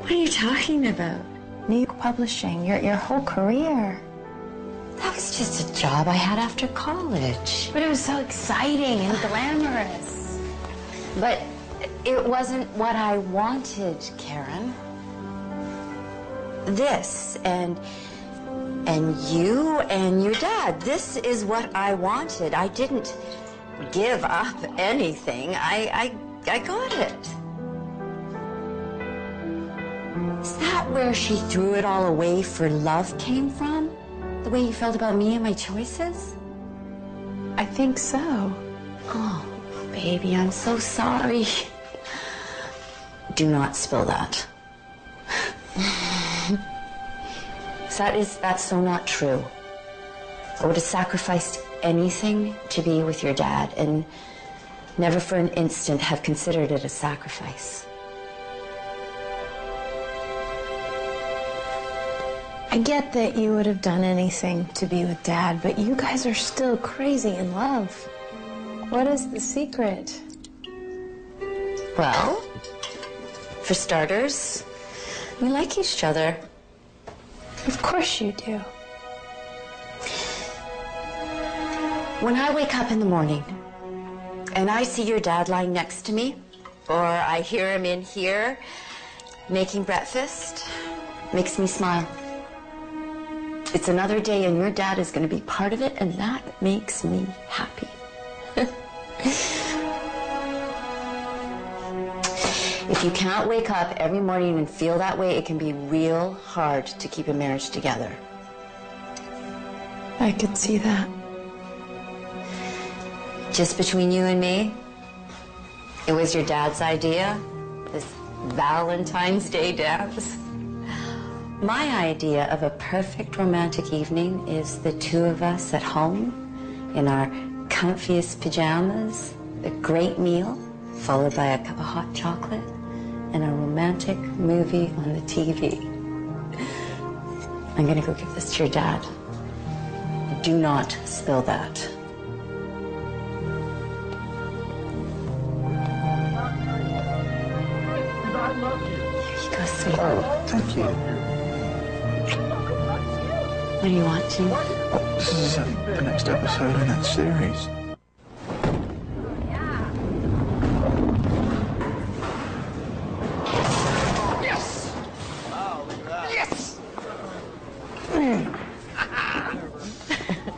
What are you talking about? New York Publishing, your, your whole career. That was just a job I had after college. But it was so exciting and glamorous. But it wasn't what I wanted, Karen. This and and you and your dad. This is what I wanted. I didn't give up anything. I I I got it. Is that where she threw it all away for love came from? The way you felt about me and my choices? I think so. Oh, baby, I'm so sorry. Do not spill that. That is that's so not true. I would have sacrificed anything to be with your dad and never for an instant have considered it a sacrifice. I get that you would have done anything to be with Dad, but you guys are still crazy in love. What is the secret? Well, for starters, we like each other. Of course you do. When I wake up in the morning and I see your dad lying next to me, or I hear him in here making breakfast, makes me smile. It's another day and your dad is going to be part of it, and that makes me happy. if you can't wake up every morning and feel that way, it can be real hard to keep a marriage together. I could see that. Just between you and me, it was your dad's idea, this Valentine's Day dance. My idea of a perfect romantic evening is the two of us at home in our comfiest pajamas, a great meal, followed by a cup of hot chocolate, and a romantic movie on the TV. I'm gonna go give this to your dad. Do not spill that. Here you go, sweetheart. Oh, thank you. What do you want, Gene? Oh, this is uh, the next episode in that series. Yes! Yes!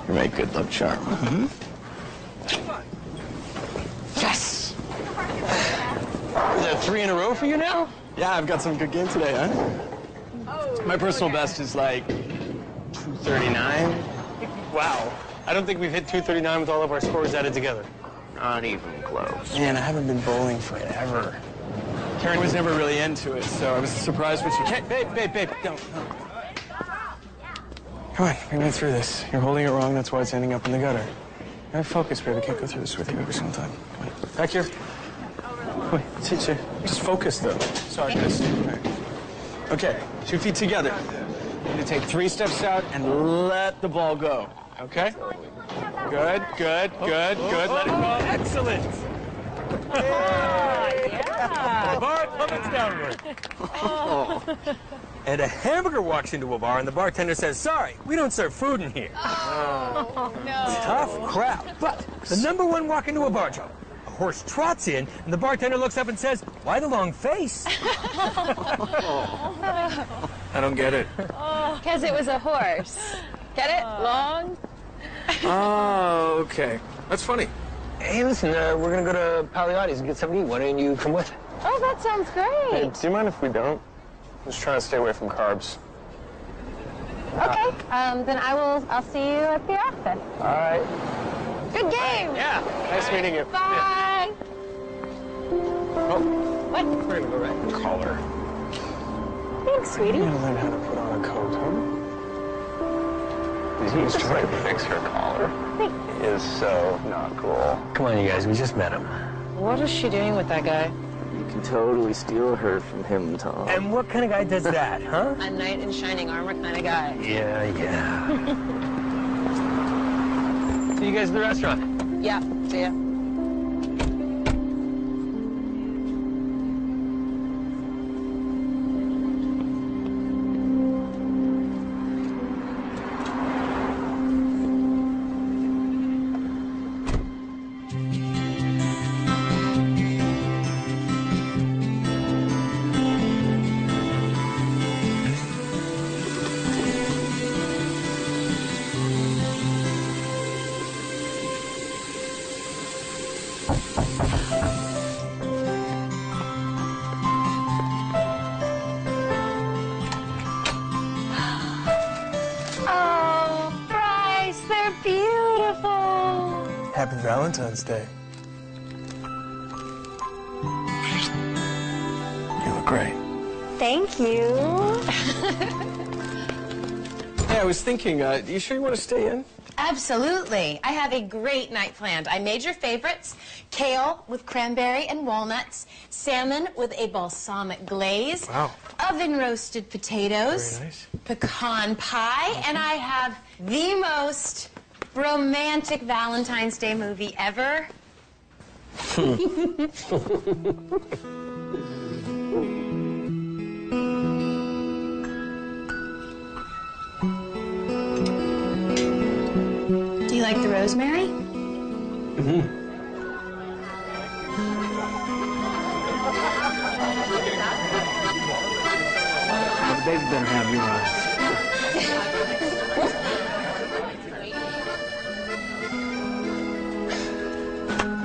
You make good luck charm. Mm-hmm. Yes! Is that three in a row for you now? Yeah, I've got some good game today, huh? My personal best is like 239. Wow. I don't think we've hit 239 with all of our scores added together. Not even close. Man, I haven't been bowling forever. Karen was never really into it, so I was surprised when she. Hey, babe, babe, babe, don't. Come on, we went through this. You're holding it wrong, that's why it's ending up in the gutter. Now focus, babe. I can't go through this with you every single time. Back here. Wait, sit here. Just focus, though. Sorry, miss. All right. Okay, two feet together. You're gonna take three steps out and let the ball go. Okay? Good, good, good, good. Let it go. Excellent. Yeah. Bar plummets downward. Oh. And a hamburger walks into a bar, and the bartender says, Sorry, we don't serve food in here. Oh, oh no. Tough crowd. But the number one walk into a bar joke. A horse trots in, and the bartender looks up and says, Why the long face? I don't get it. Because it was a horse. Get it? Long? Oh, okay. That's funny. Hey, listen, uh, we're going to go to Pagliotti's and get something to eat. Why don't you come with? Oh, that sounds Hey, great. do you mind if we don't? I'm just trying to stay away from carbs. Okay, um, then I will, I'll see you at the office. All right. Good game. Yeah. Nice meeting you. Bye. Oh, What? we're gonna go right and call her. Thanks, sweetie. You gotta learn how to put on a coat, huh? He's trying to fix her collar. Is so not cool. Come on, you guys. We just met him. What is she doing with that guy? You can totally steal her from him, Tom. And what kind of guy does that, huh? A knight in shining armor kind of guy. Yeah, yeah. See you guys at the restaurant. Yeah, see ya. Valentine's Day. You look great. Thank you. Hey, I was thinking, uh, you sure you want to stay in? Absolutely. I have a great night planned. I made your favorites. Kale with cranberry and walnuts, salmon with a balsamic glaze, Wow. oven roasted potatoes, Very nice. pecan pie, and I have the most romantic Valentine's Day movie ever. Do you like the rosemary? Mm-hmm. The baby better have your eyes.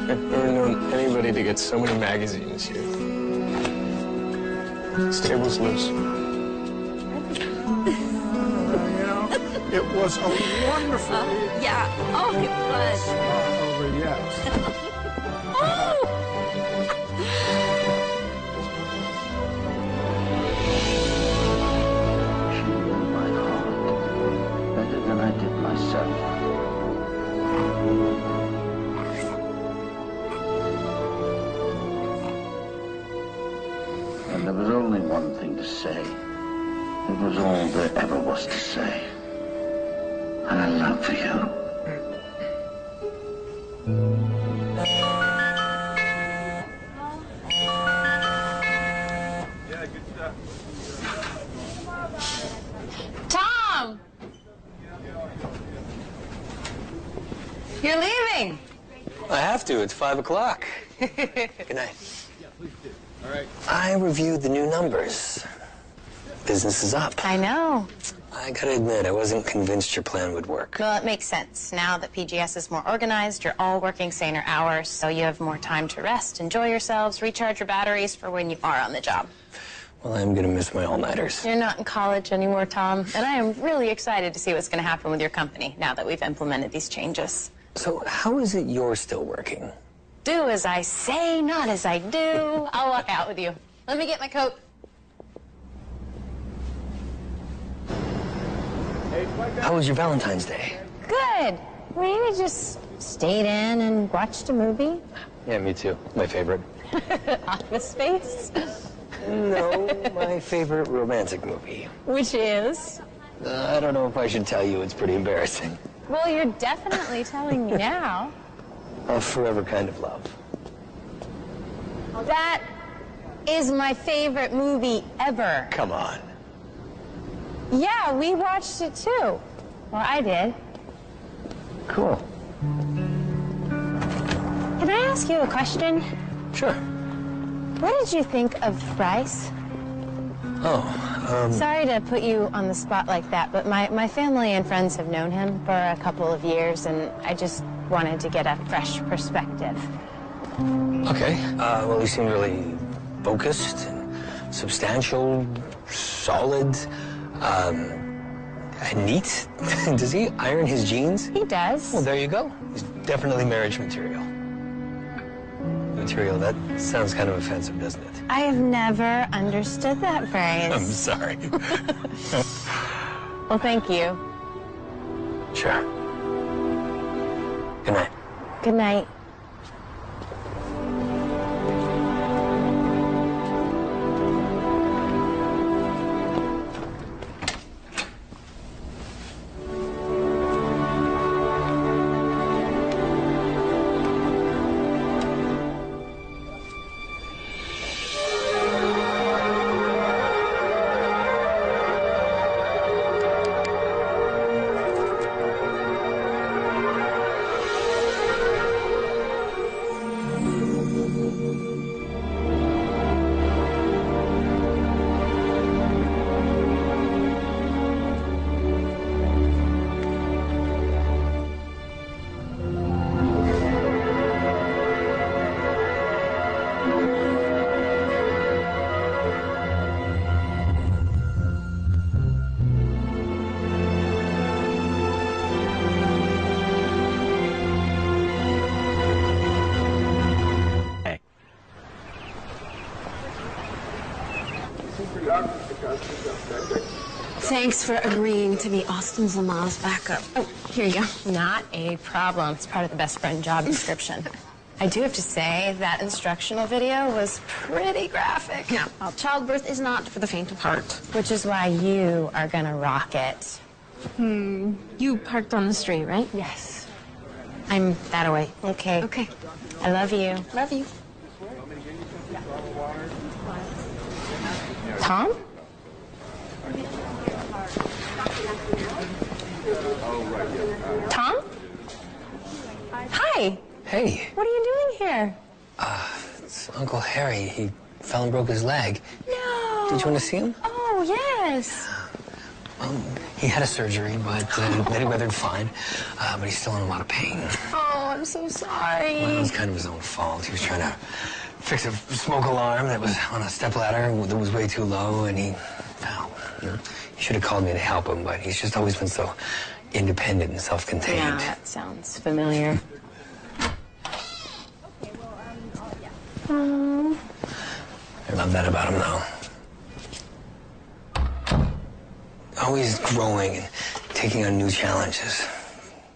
I've never known anybody to get so many magazines here. This table's loose. It was a wonderful. Uh, yeah. Oh, it was. Over, yes. Say. It was all there ever was to say. I love you. Tom! You're leaving. I have to. It's five o'clock. Good night. All right. I reviewed the new numbers. Business is up. I know. I gotta admit, I wasn't convinced your plan would work. Well, it makes sense. Now that PGS is more organized, you're all working saner hours, so you have more time to rest, enjoy yourselves, recharge your batteries for when you are on the job. Well, I'm gonna miss my all-nighters. You're not in college anymore, Tom, and I am really excited to see what's going to happen with your company now that we've implemented these changes. So how is it you're still working? Do as I say, not as I do. I'll walk out with you. Let me get my coat. How was your Valentine's Day? Good. We just stayed in and watched a movie. Yeah, me too. My favorite. Office Space. No, my favorite romantic movie. Which is? Uh, I don't know if I should tell you. It's pretty embarrassing. Well, you're definitely telling me now. A forever kind of love. That is my favorite movie ever. Come on. Yeah, we watched it too. Well, I did. Cool. Can I ask you a question? Sure. What did you think of Bryce? Oh, um, Sorry to put you on the spot like that, but my, my family and friends have known him for a couple of years, and I just wanted to get a fresh perspective. okay. Uh, well, he seemed really focused and substantial, solid, um, neat. Does he iron his jeans? He does. Well, there you go. He's definitely marriage material. Material, that sounds kind of offensive, doesn't it? I have never understood that phrase. I'm sorry. Well, thank you. sure. Good night. Good night. Thanks for agreeing to be Austin's Lamaze backup. Oh, here you go. Not a problem. It's part of the best friend job description. I do have to say that instructional video was pretty graphic. Yeah, well, childbirth is not for the faint of heart. Which is why you are gonna rock it. Hmm. You parked on the street, right? Yes. I'm that away. Okay. Okay. I love you. Love you. Tom? Tom? Hi. Hey, What are you doing here? it's Uncle Harry. He fell and broke his leg. No. Did you want to see him? Oh, yes. Um, he had a surgery, but uh, then he weathered fine. Uh, but he's still in a lot of pain. Oh, I'm so sorry. Well, it was kind of his own fault. He was trying to fix a smoke alarm that was on a stepladder that was way too low, and he. You know, he should have called me to help him, but he's just always been so independent and self-contained. Yeah, that sounds familiar. Okay, well, um, I love that about him, though. Always growing and taking on new challenges.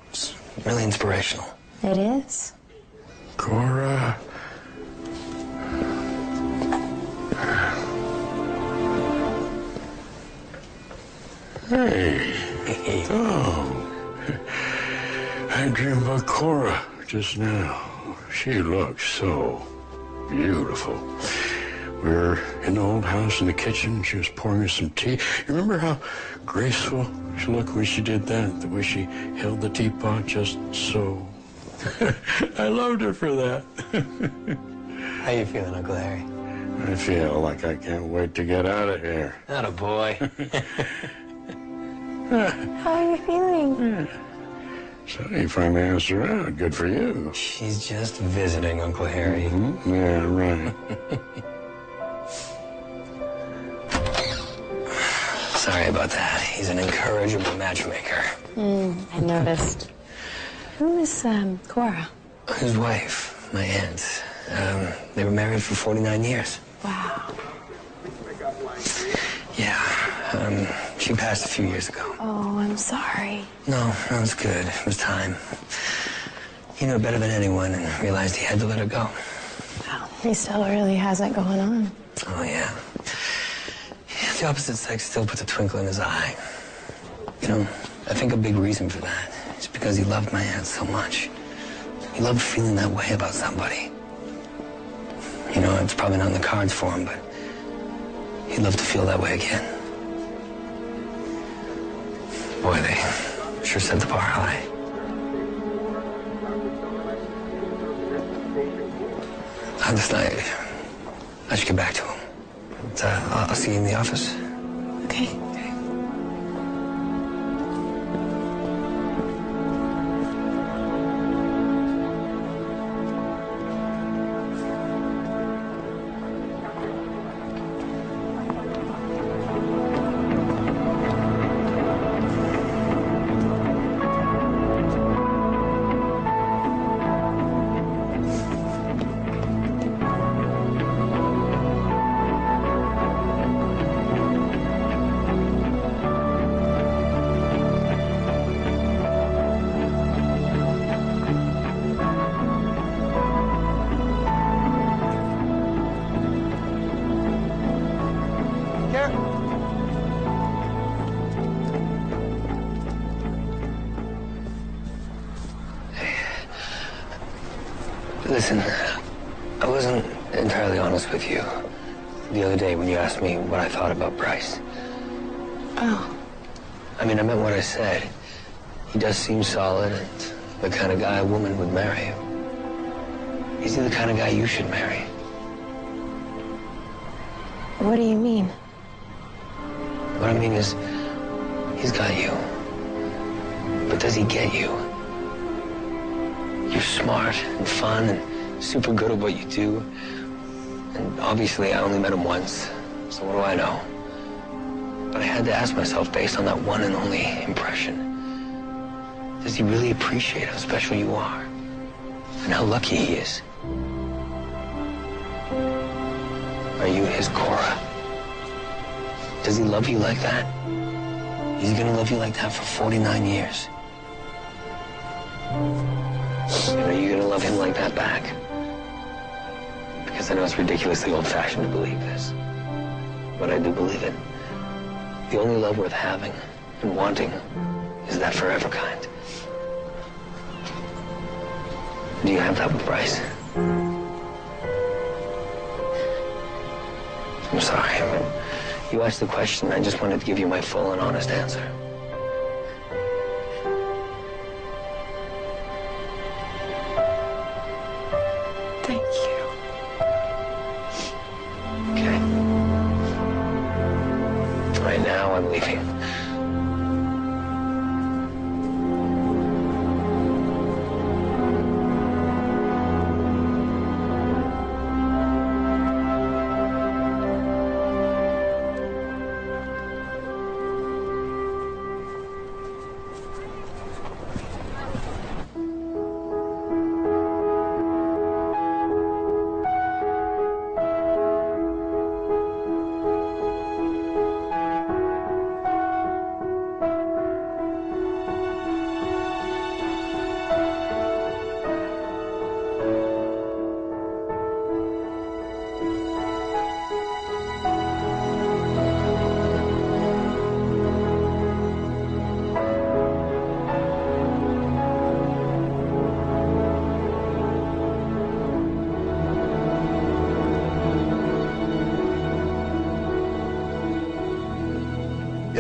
It's really inspirational. it is. Cora. Hey. Oh. I dreamed about Cora just now. She looks so beautiful. We were in the old house in the kitchen. She was pouring us some tea. You remember how graceful she looked when she did that? The way she held the teapot just so. I loved her for that. How you feeling, Uncle Harry? I feel like I can't wait to get out of here. Not a boy. How are you feeling? So you finally asked her out. Good for you. She's just visiting, Uncle Harry. Mhm. Yeah, right. Sorry about that. He's an incorrigible matchmaker. Mm, I noticed. Who is um, Cora? His wife, my aunt. Um, they were married for 49 years. Wow. Yeah. Um, she passed a few years ago. Oh, I'm sorry. No, no, it's good. It was time. He knew better than anyone and realized he had to let her go. Well, he still really has it going on. Oh, yeah. yeah. The opposite sex still puts a twinkle in his eye. You know, I think a big reason for that is because he loved my aunt so much. He loved feeling that way about somebody. You know, it's probably not in the cards for him, but he'd love to feel that way again. Boy, they sure set the bar high. I just, I, I should get back to him. Uh, I'll see you in the office. Okay. He does seem solid and the kind of guy a woman would marry. Is he the kind of guy you should marry? What do you mean? What I mean is, he's got you. But does he get you? You're smart and fun and super good at what you do. And obviously, I only met him once, so what do I know? But I had to ask myself, based on that one and only impression, he really appreciate how special you are? And how lucky he is? Are you his Cora? Does he love you like that? Is he gonna love you like that for 49 years? And are you gonna love him like that back? Because I know it's ridiculously old-fashioned to believe this. But I do believe it. The only love worth having and wanting is that forever kind. Do you have that with Bryce? I'm sorry. You asked the question. I just wanted to give you my full and honest answer.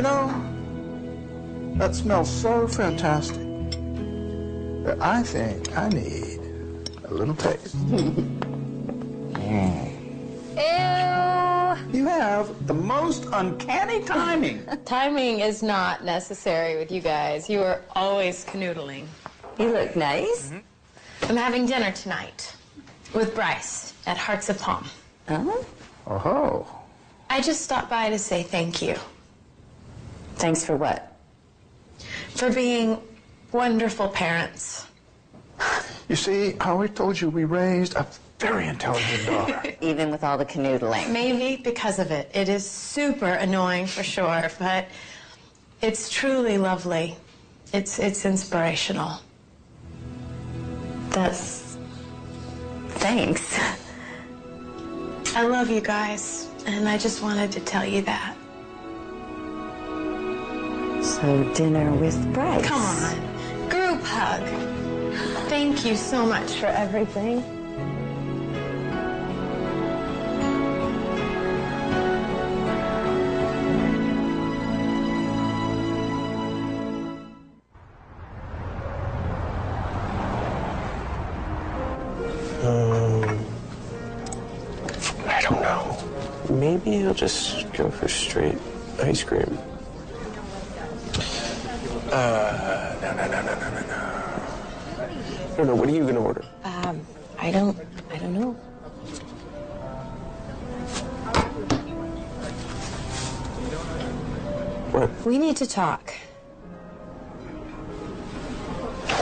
Know, that smells so fantastic that I think I need a little taste. Mm. Ew. You have the most uncanny timing. Timing is not necessary with you guys. You are always canoodling. You look nice. I'm having dinner tonight with Bryce at Hearts of Palm. Oh? Oh. I just stopped by to say thank you. Thanks for what? For being wonderful parents. You see, I always told you we raised a very intelligent daughter. Even with all the canoodling. Maybe because of it. It is super annoying for sure, but it's truly lovely. It's it's inspirational. That's thanks. I love you guys, and I just wanted to tell you that. So dinner with Bryce. Come on. Group hug. Thank you so much for everything. Um, I don't know. Maybe I'll just go for straight ice cream. Uh, no, no, no, no, no, no, no. Don't. What are you gonna order? Um, I don't I don't know. What? We need to talk.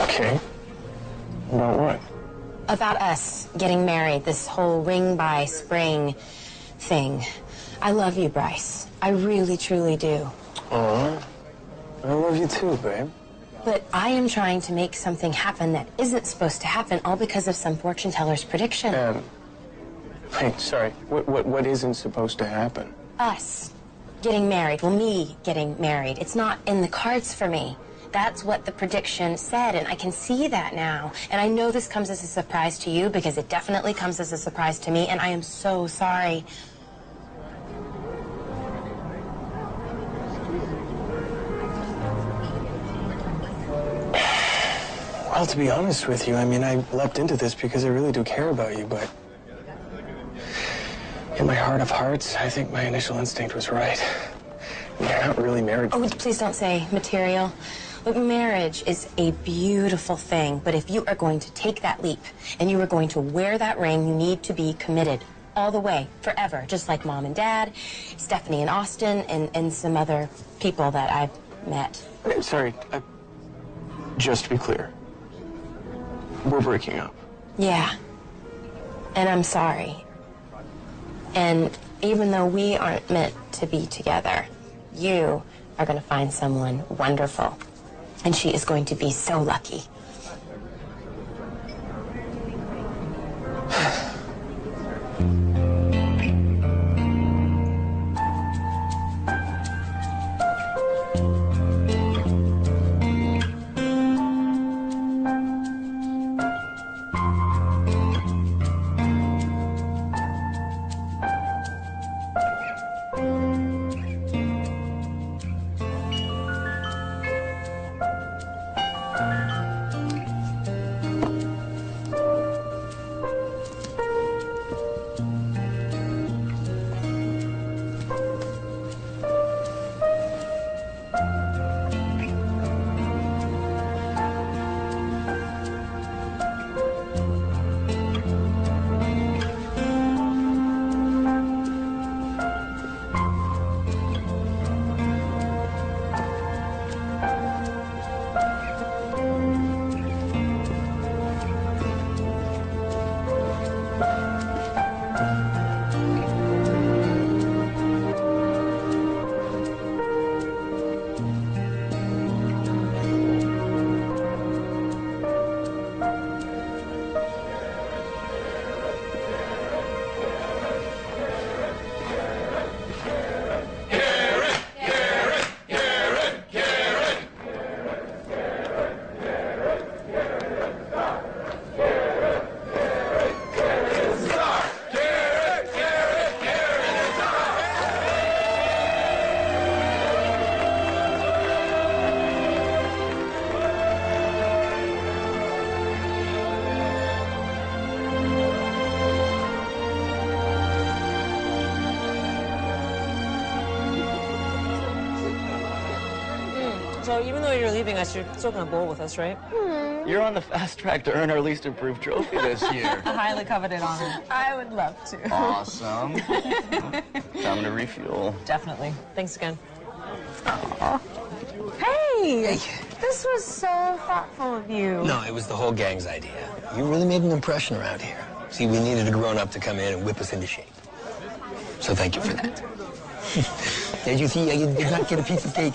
Okay. About what? About us getting married, this whole ring by spring thing. I love you, Bryce. I really, truly do. Aw. I love you too, babe. But I am trying to make something happen that isn't supposed to happen, all because of some fortune teller's prediction. Um, wait, sorry. What, what, what isn't supposed to happen? Us getting married. Well, me getting married. It's not in the cards for me. That's what the prediction said, and I can see that now. And I know this comes as a surprise to you because it definitely comes as a surprise to me, and I am so sorry. Well, to be honest with you, I mean, I leapt into this because I really do care about you, but in my heart of hearts, I think my initial instinct was right. You're not really married. Oh, please don't say material. Look, marriage is a beautiful thing, but if you are going to take that leap and you are going to wear that ring, you need to be committed all the way, forever, just like mom and dad, Stephanie and Austin, and, and some other people that I've met. Sorry, uh, just to be clear, we're breaking up. Yeah. And I'm sorry. And even though we aren't meant to be together, you are going to find someone wonderful. And she is going to be so lucky. So even though you're leaving us, you're still gonna bowl with us, right? Hmm. You're on the fast track to earn our least improved trophy this year. A highly coveted honor. I would love to. Awesome. Time to refuel. Definitely. Thanks again. Hey! This was so thoughtful of you. No, it was the whole gang's idea. You really made an impression around here. See, we needed a grown-up to come in and whip us into shape. So thank you for that. Did you see? Uh, I did not get a piece of cake.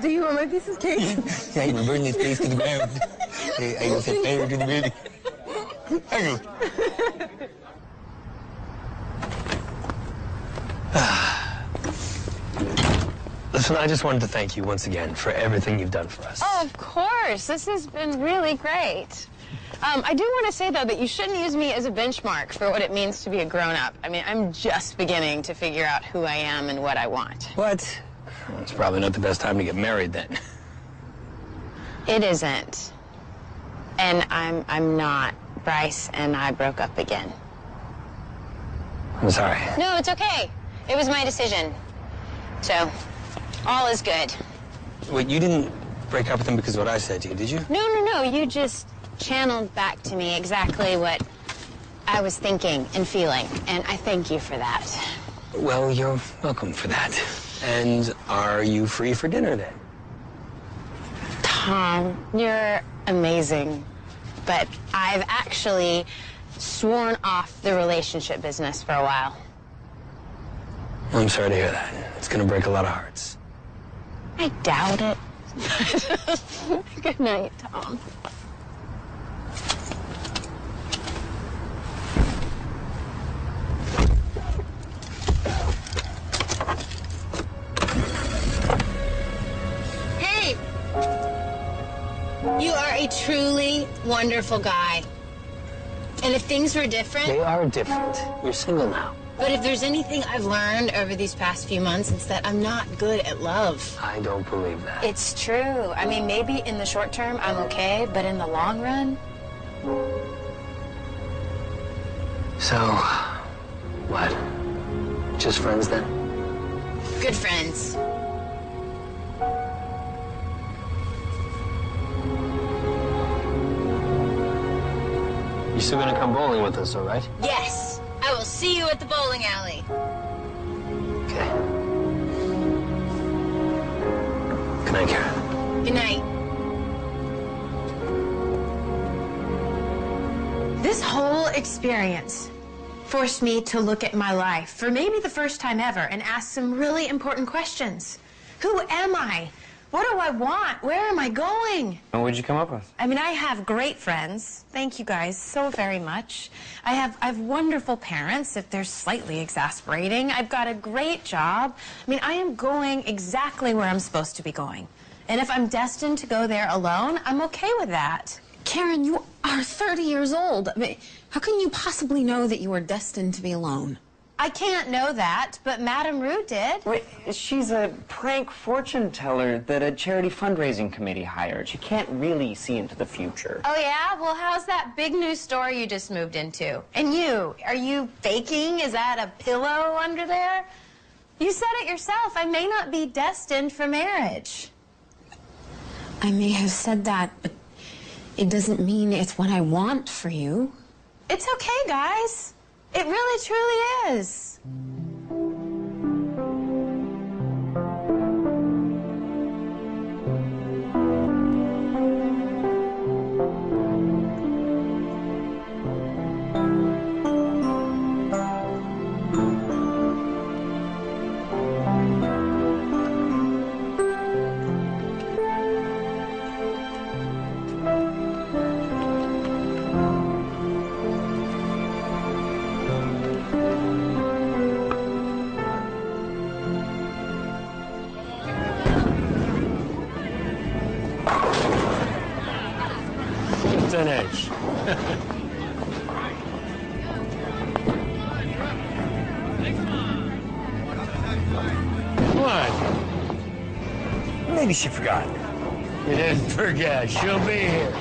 Do you want my piece of cake? I will burn this place to the ground. I, I will set fire to the building. I go. Listen, I just wanted to thank you once again for everything you've done for us. Oh, of course. This has been really great. Um, I do want to say, though, that you shouldn't use me as a benchmark for what it means to be a grown-up. I mean, I'm just beginning to figure out who I am and what I want. What? It's probably not the best time to get married then. It isn't. And I'm, I'm not. Bryce and I broke up again. I'm sorry. No, it's okay. It was my decision. So, all is good. Wait, you didn't break up with him because of what I said to you, did you? No, no, no. You just channeled back to me exactly what I was thinking and feeling. And I thank you for that. Well, you're welcome for that. And are you free for dinner then? Tom, you're amazing. But I've actually sworn off the relationship business for a while. I'm sorry to hear that. It's gonna break a lot of hearts. I doubt it. Good night, Tom. A truly wonderful guy. And if things were different, They are different. You're single now. but if there's anything I've learned over these past few months, it's that I'm not good at love. I don't believe that. It's true. I mean, maybe in the short term I'm okay, but in the long run, So, what? Just friends then? good friends. You still gonna come bowling with us, all right? Yes, I will see you at the bowling alley. Okay. Good night, Karen. Good night. This whole experience forced me to look at my life for maybe the first time ever and ask some really important questions. Who am I? What do I want? Where am I going? And what'd you come up with? I mean, I have great friends. Thank you guys so very much. I have I have wonderful parents, if they're slightly exasperating. I've got a great job. I mean, I am going exactly where I'm supposed to be going. And if I'm destined to go there alone, I'm okay with that. Karen, you are 30 years old. I mean, how can you possibly know that you are destined to be alone? I can't know that, but Madame Rue did. Wait, she's a prank fortune teller that a charity fundraising committee hired. She can't really see into the future. Oh, yeah? Well, how's that big new store you just moved into? And you, are you faking? Is that a pillow under there? You said it yourself. I may not be destined for marriage. I may have said that, but it doesn't mean it's what I want for you. It's okay, guys. It really, truly is. She forgot. You didn't forget. She'll be here.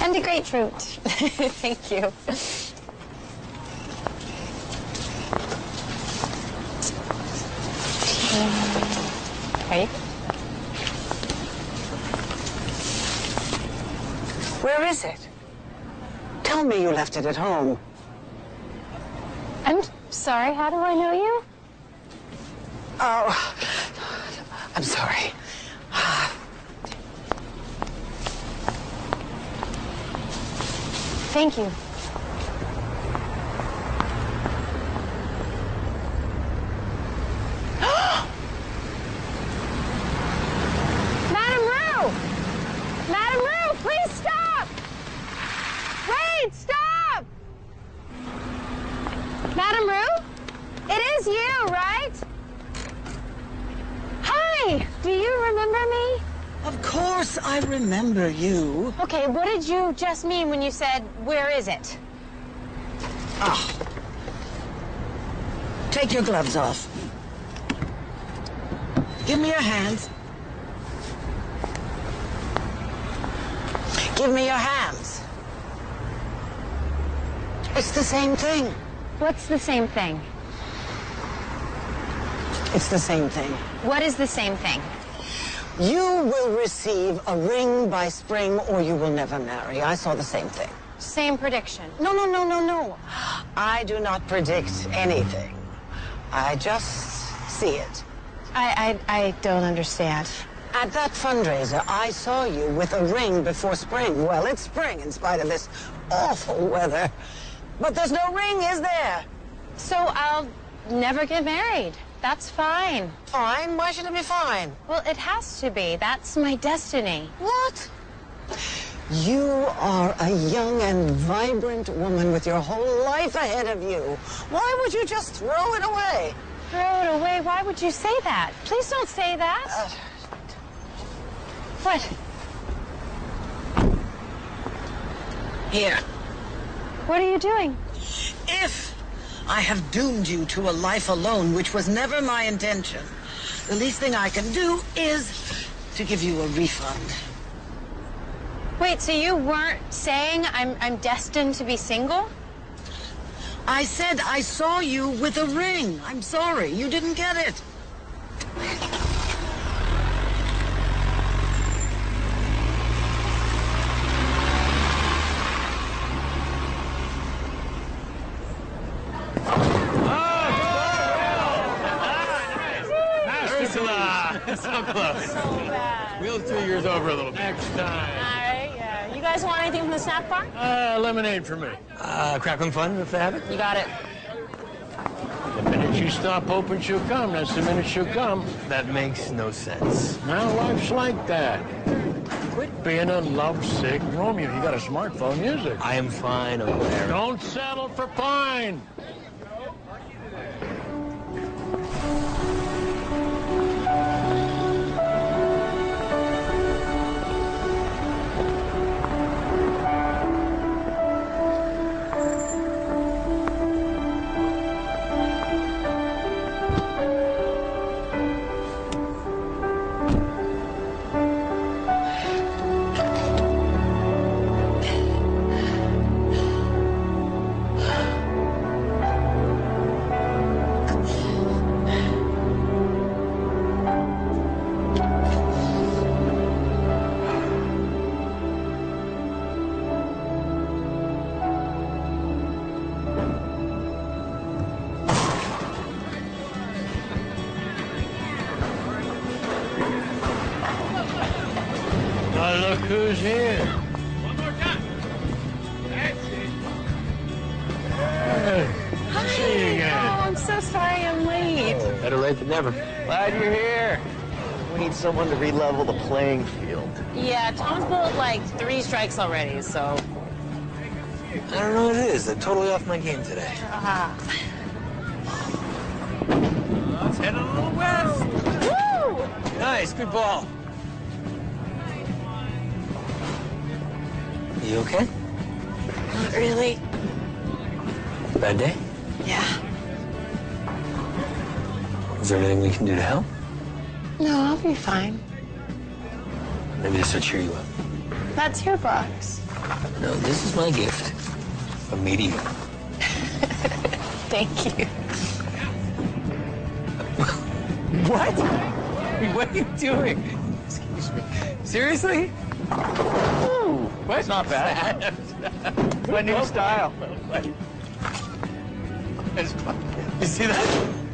And a grapefruit. Thank you. Okay. Where is it? Tell me you left it at home. I'm sorry, how do I know you? Oh, I'm sorry. Thank you. Madame Rue! Madame Rue, please stop! Wait, stop! Madame Rue? It is you, right? Hi, do you remember me? Of course I remember you. Okay, what did you just mean when you said, where is it? Ah. Take your gloves off. Give me your hands. Give me your hands. It's the same thing. What's the same thing? It's the same thing. What is the same thing? You will receive a ring by spring or you will never marry. I saw the same thing. Same prediction. No, no, no, no, no. I do not predict anything. I just see it. I, I, I don't understand. At that fundraiser, I saw you with a ring before spring. Well, it's spring in spite of this awful weather. But there's no ring, is there? So I'll never get married. That's fine. Fine? Why should it be fine? Well, it has to be. That's my destiny. What? You are a young and vibrant woman with your whole life ahead of you. Why would you just throw it away? Throw it away? Why would you say that? Please don't say that. Uh, what? Here. What are you doing? If I have doomed you to a life alone, which was never my intention, the least thing I can do is to give you a refund. Wait, so you weren't saying I'm, I'm destined to be single? I said I saw you with a ring. I'm sorry, you didn't get it. Ursula! so close. So bad. We'll two years over a little bit. Next time. right, yeah. You guys want anything from the snack bar? Uh, lemonade for me. Uh, crackling fun, if they have it. You got it. The minute you stop hoping she'll come, that's the minute she'll come. That makes no sense. Now life's like that. Quit being a lovesick Romeo. You got a smartphone, use it. I am fine, Uncle Harry. Don't settle for fine. Look who's here. One more time. Hey, see you again. Oh, I'm so sorry I'm late. Better late than never. Glad you're here. We need someone to re-level the playing field. Yeah, Tom's pulled like three strikes already, so. I don't know what it is. They're totally off my game today. Uh, Let's head a little west. woo! Nice, good ball. You okay? Not really. Bad day? Yeah. Is there anything we can do to help? No, I'll be fine. Maybe this will cheer you up. That's your box. No, this is my gift. A meeting. Thank you. What? What are you doing? Excuse me. Seriously? Ooh, What? not bad. My new style. You see that?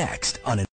Next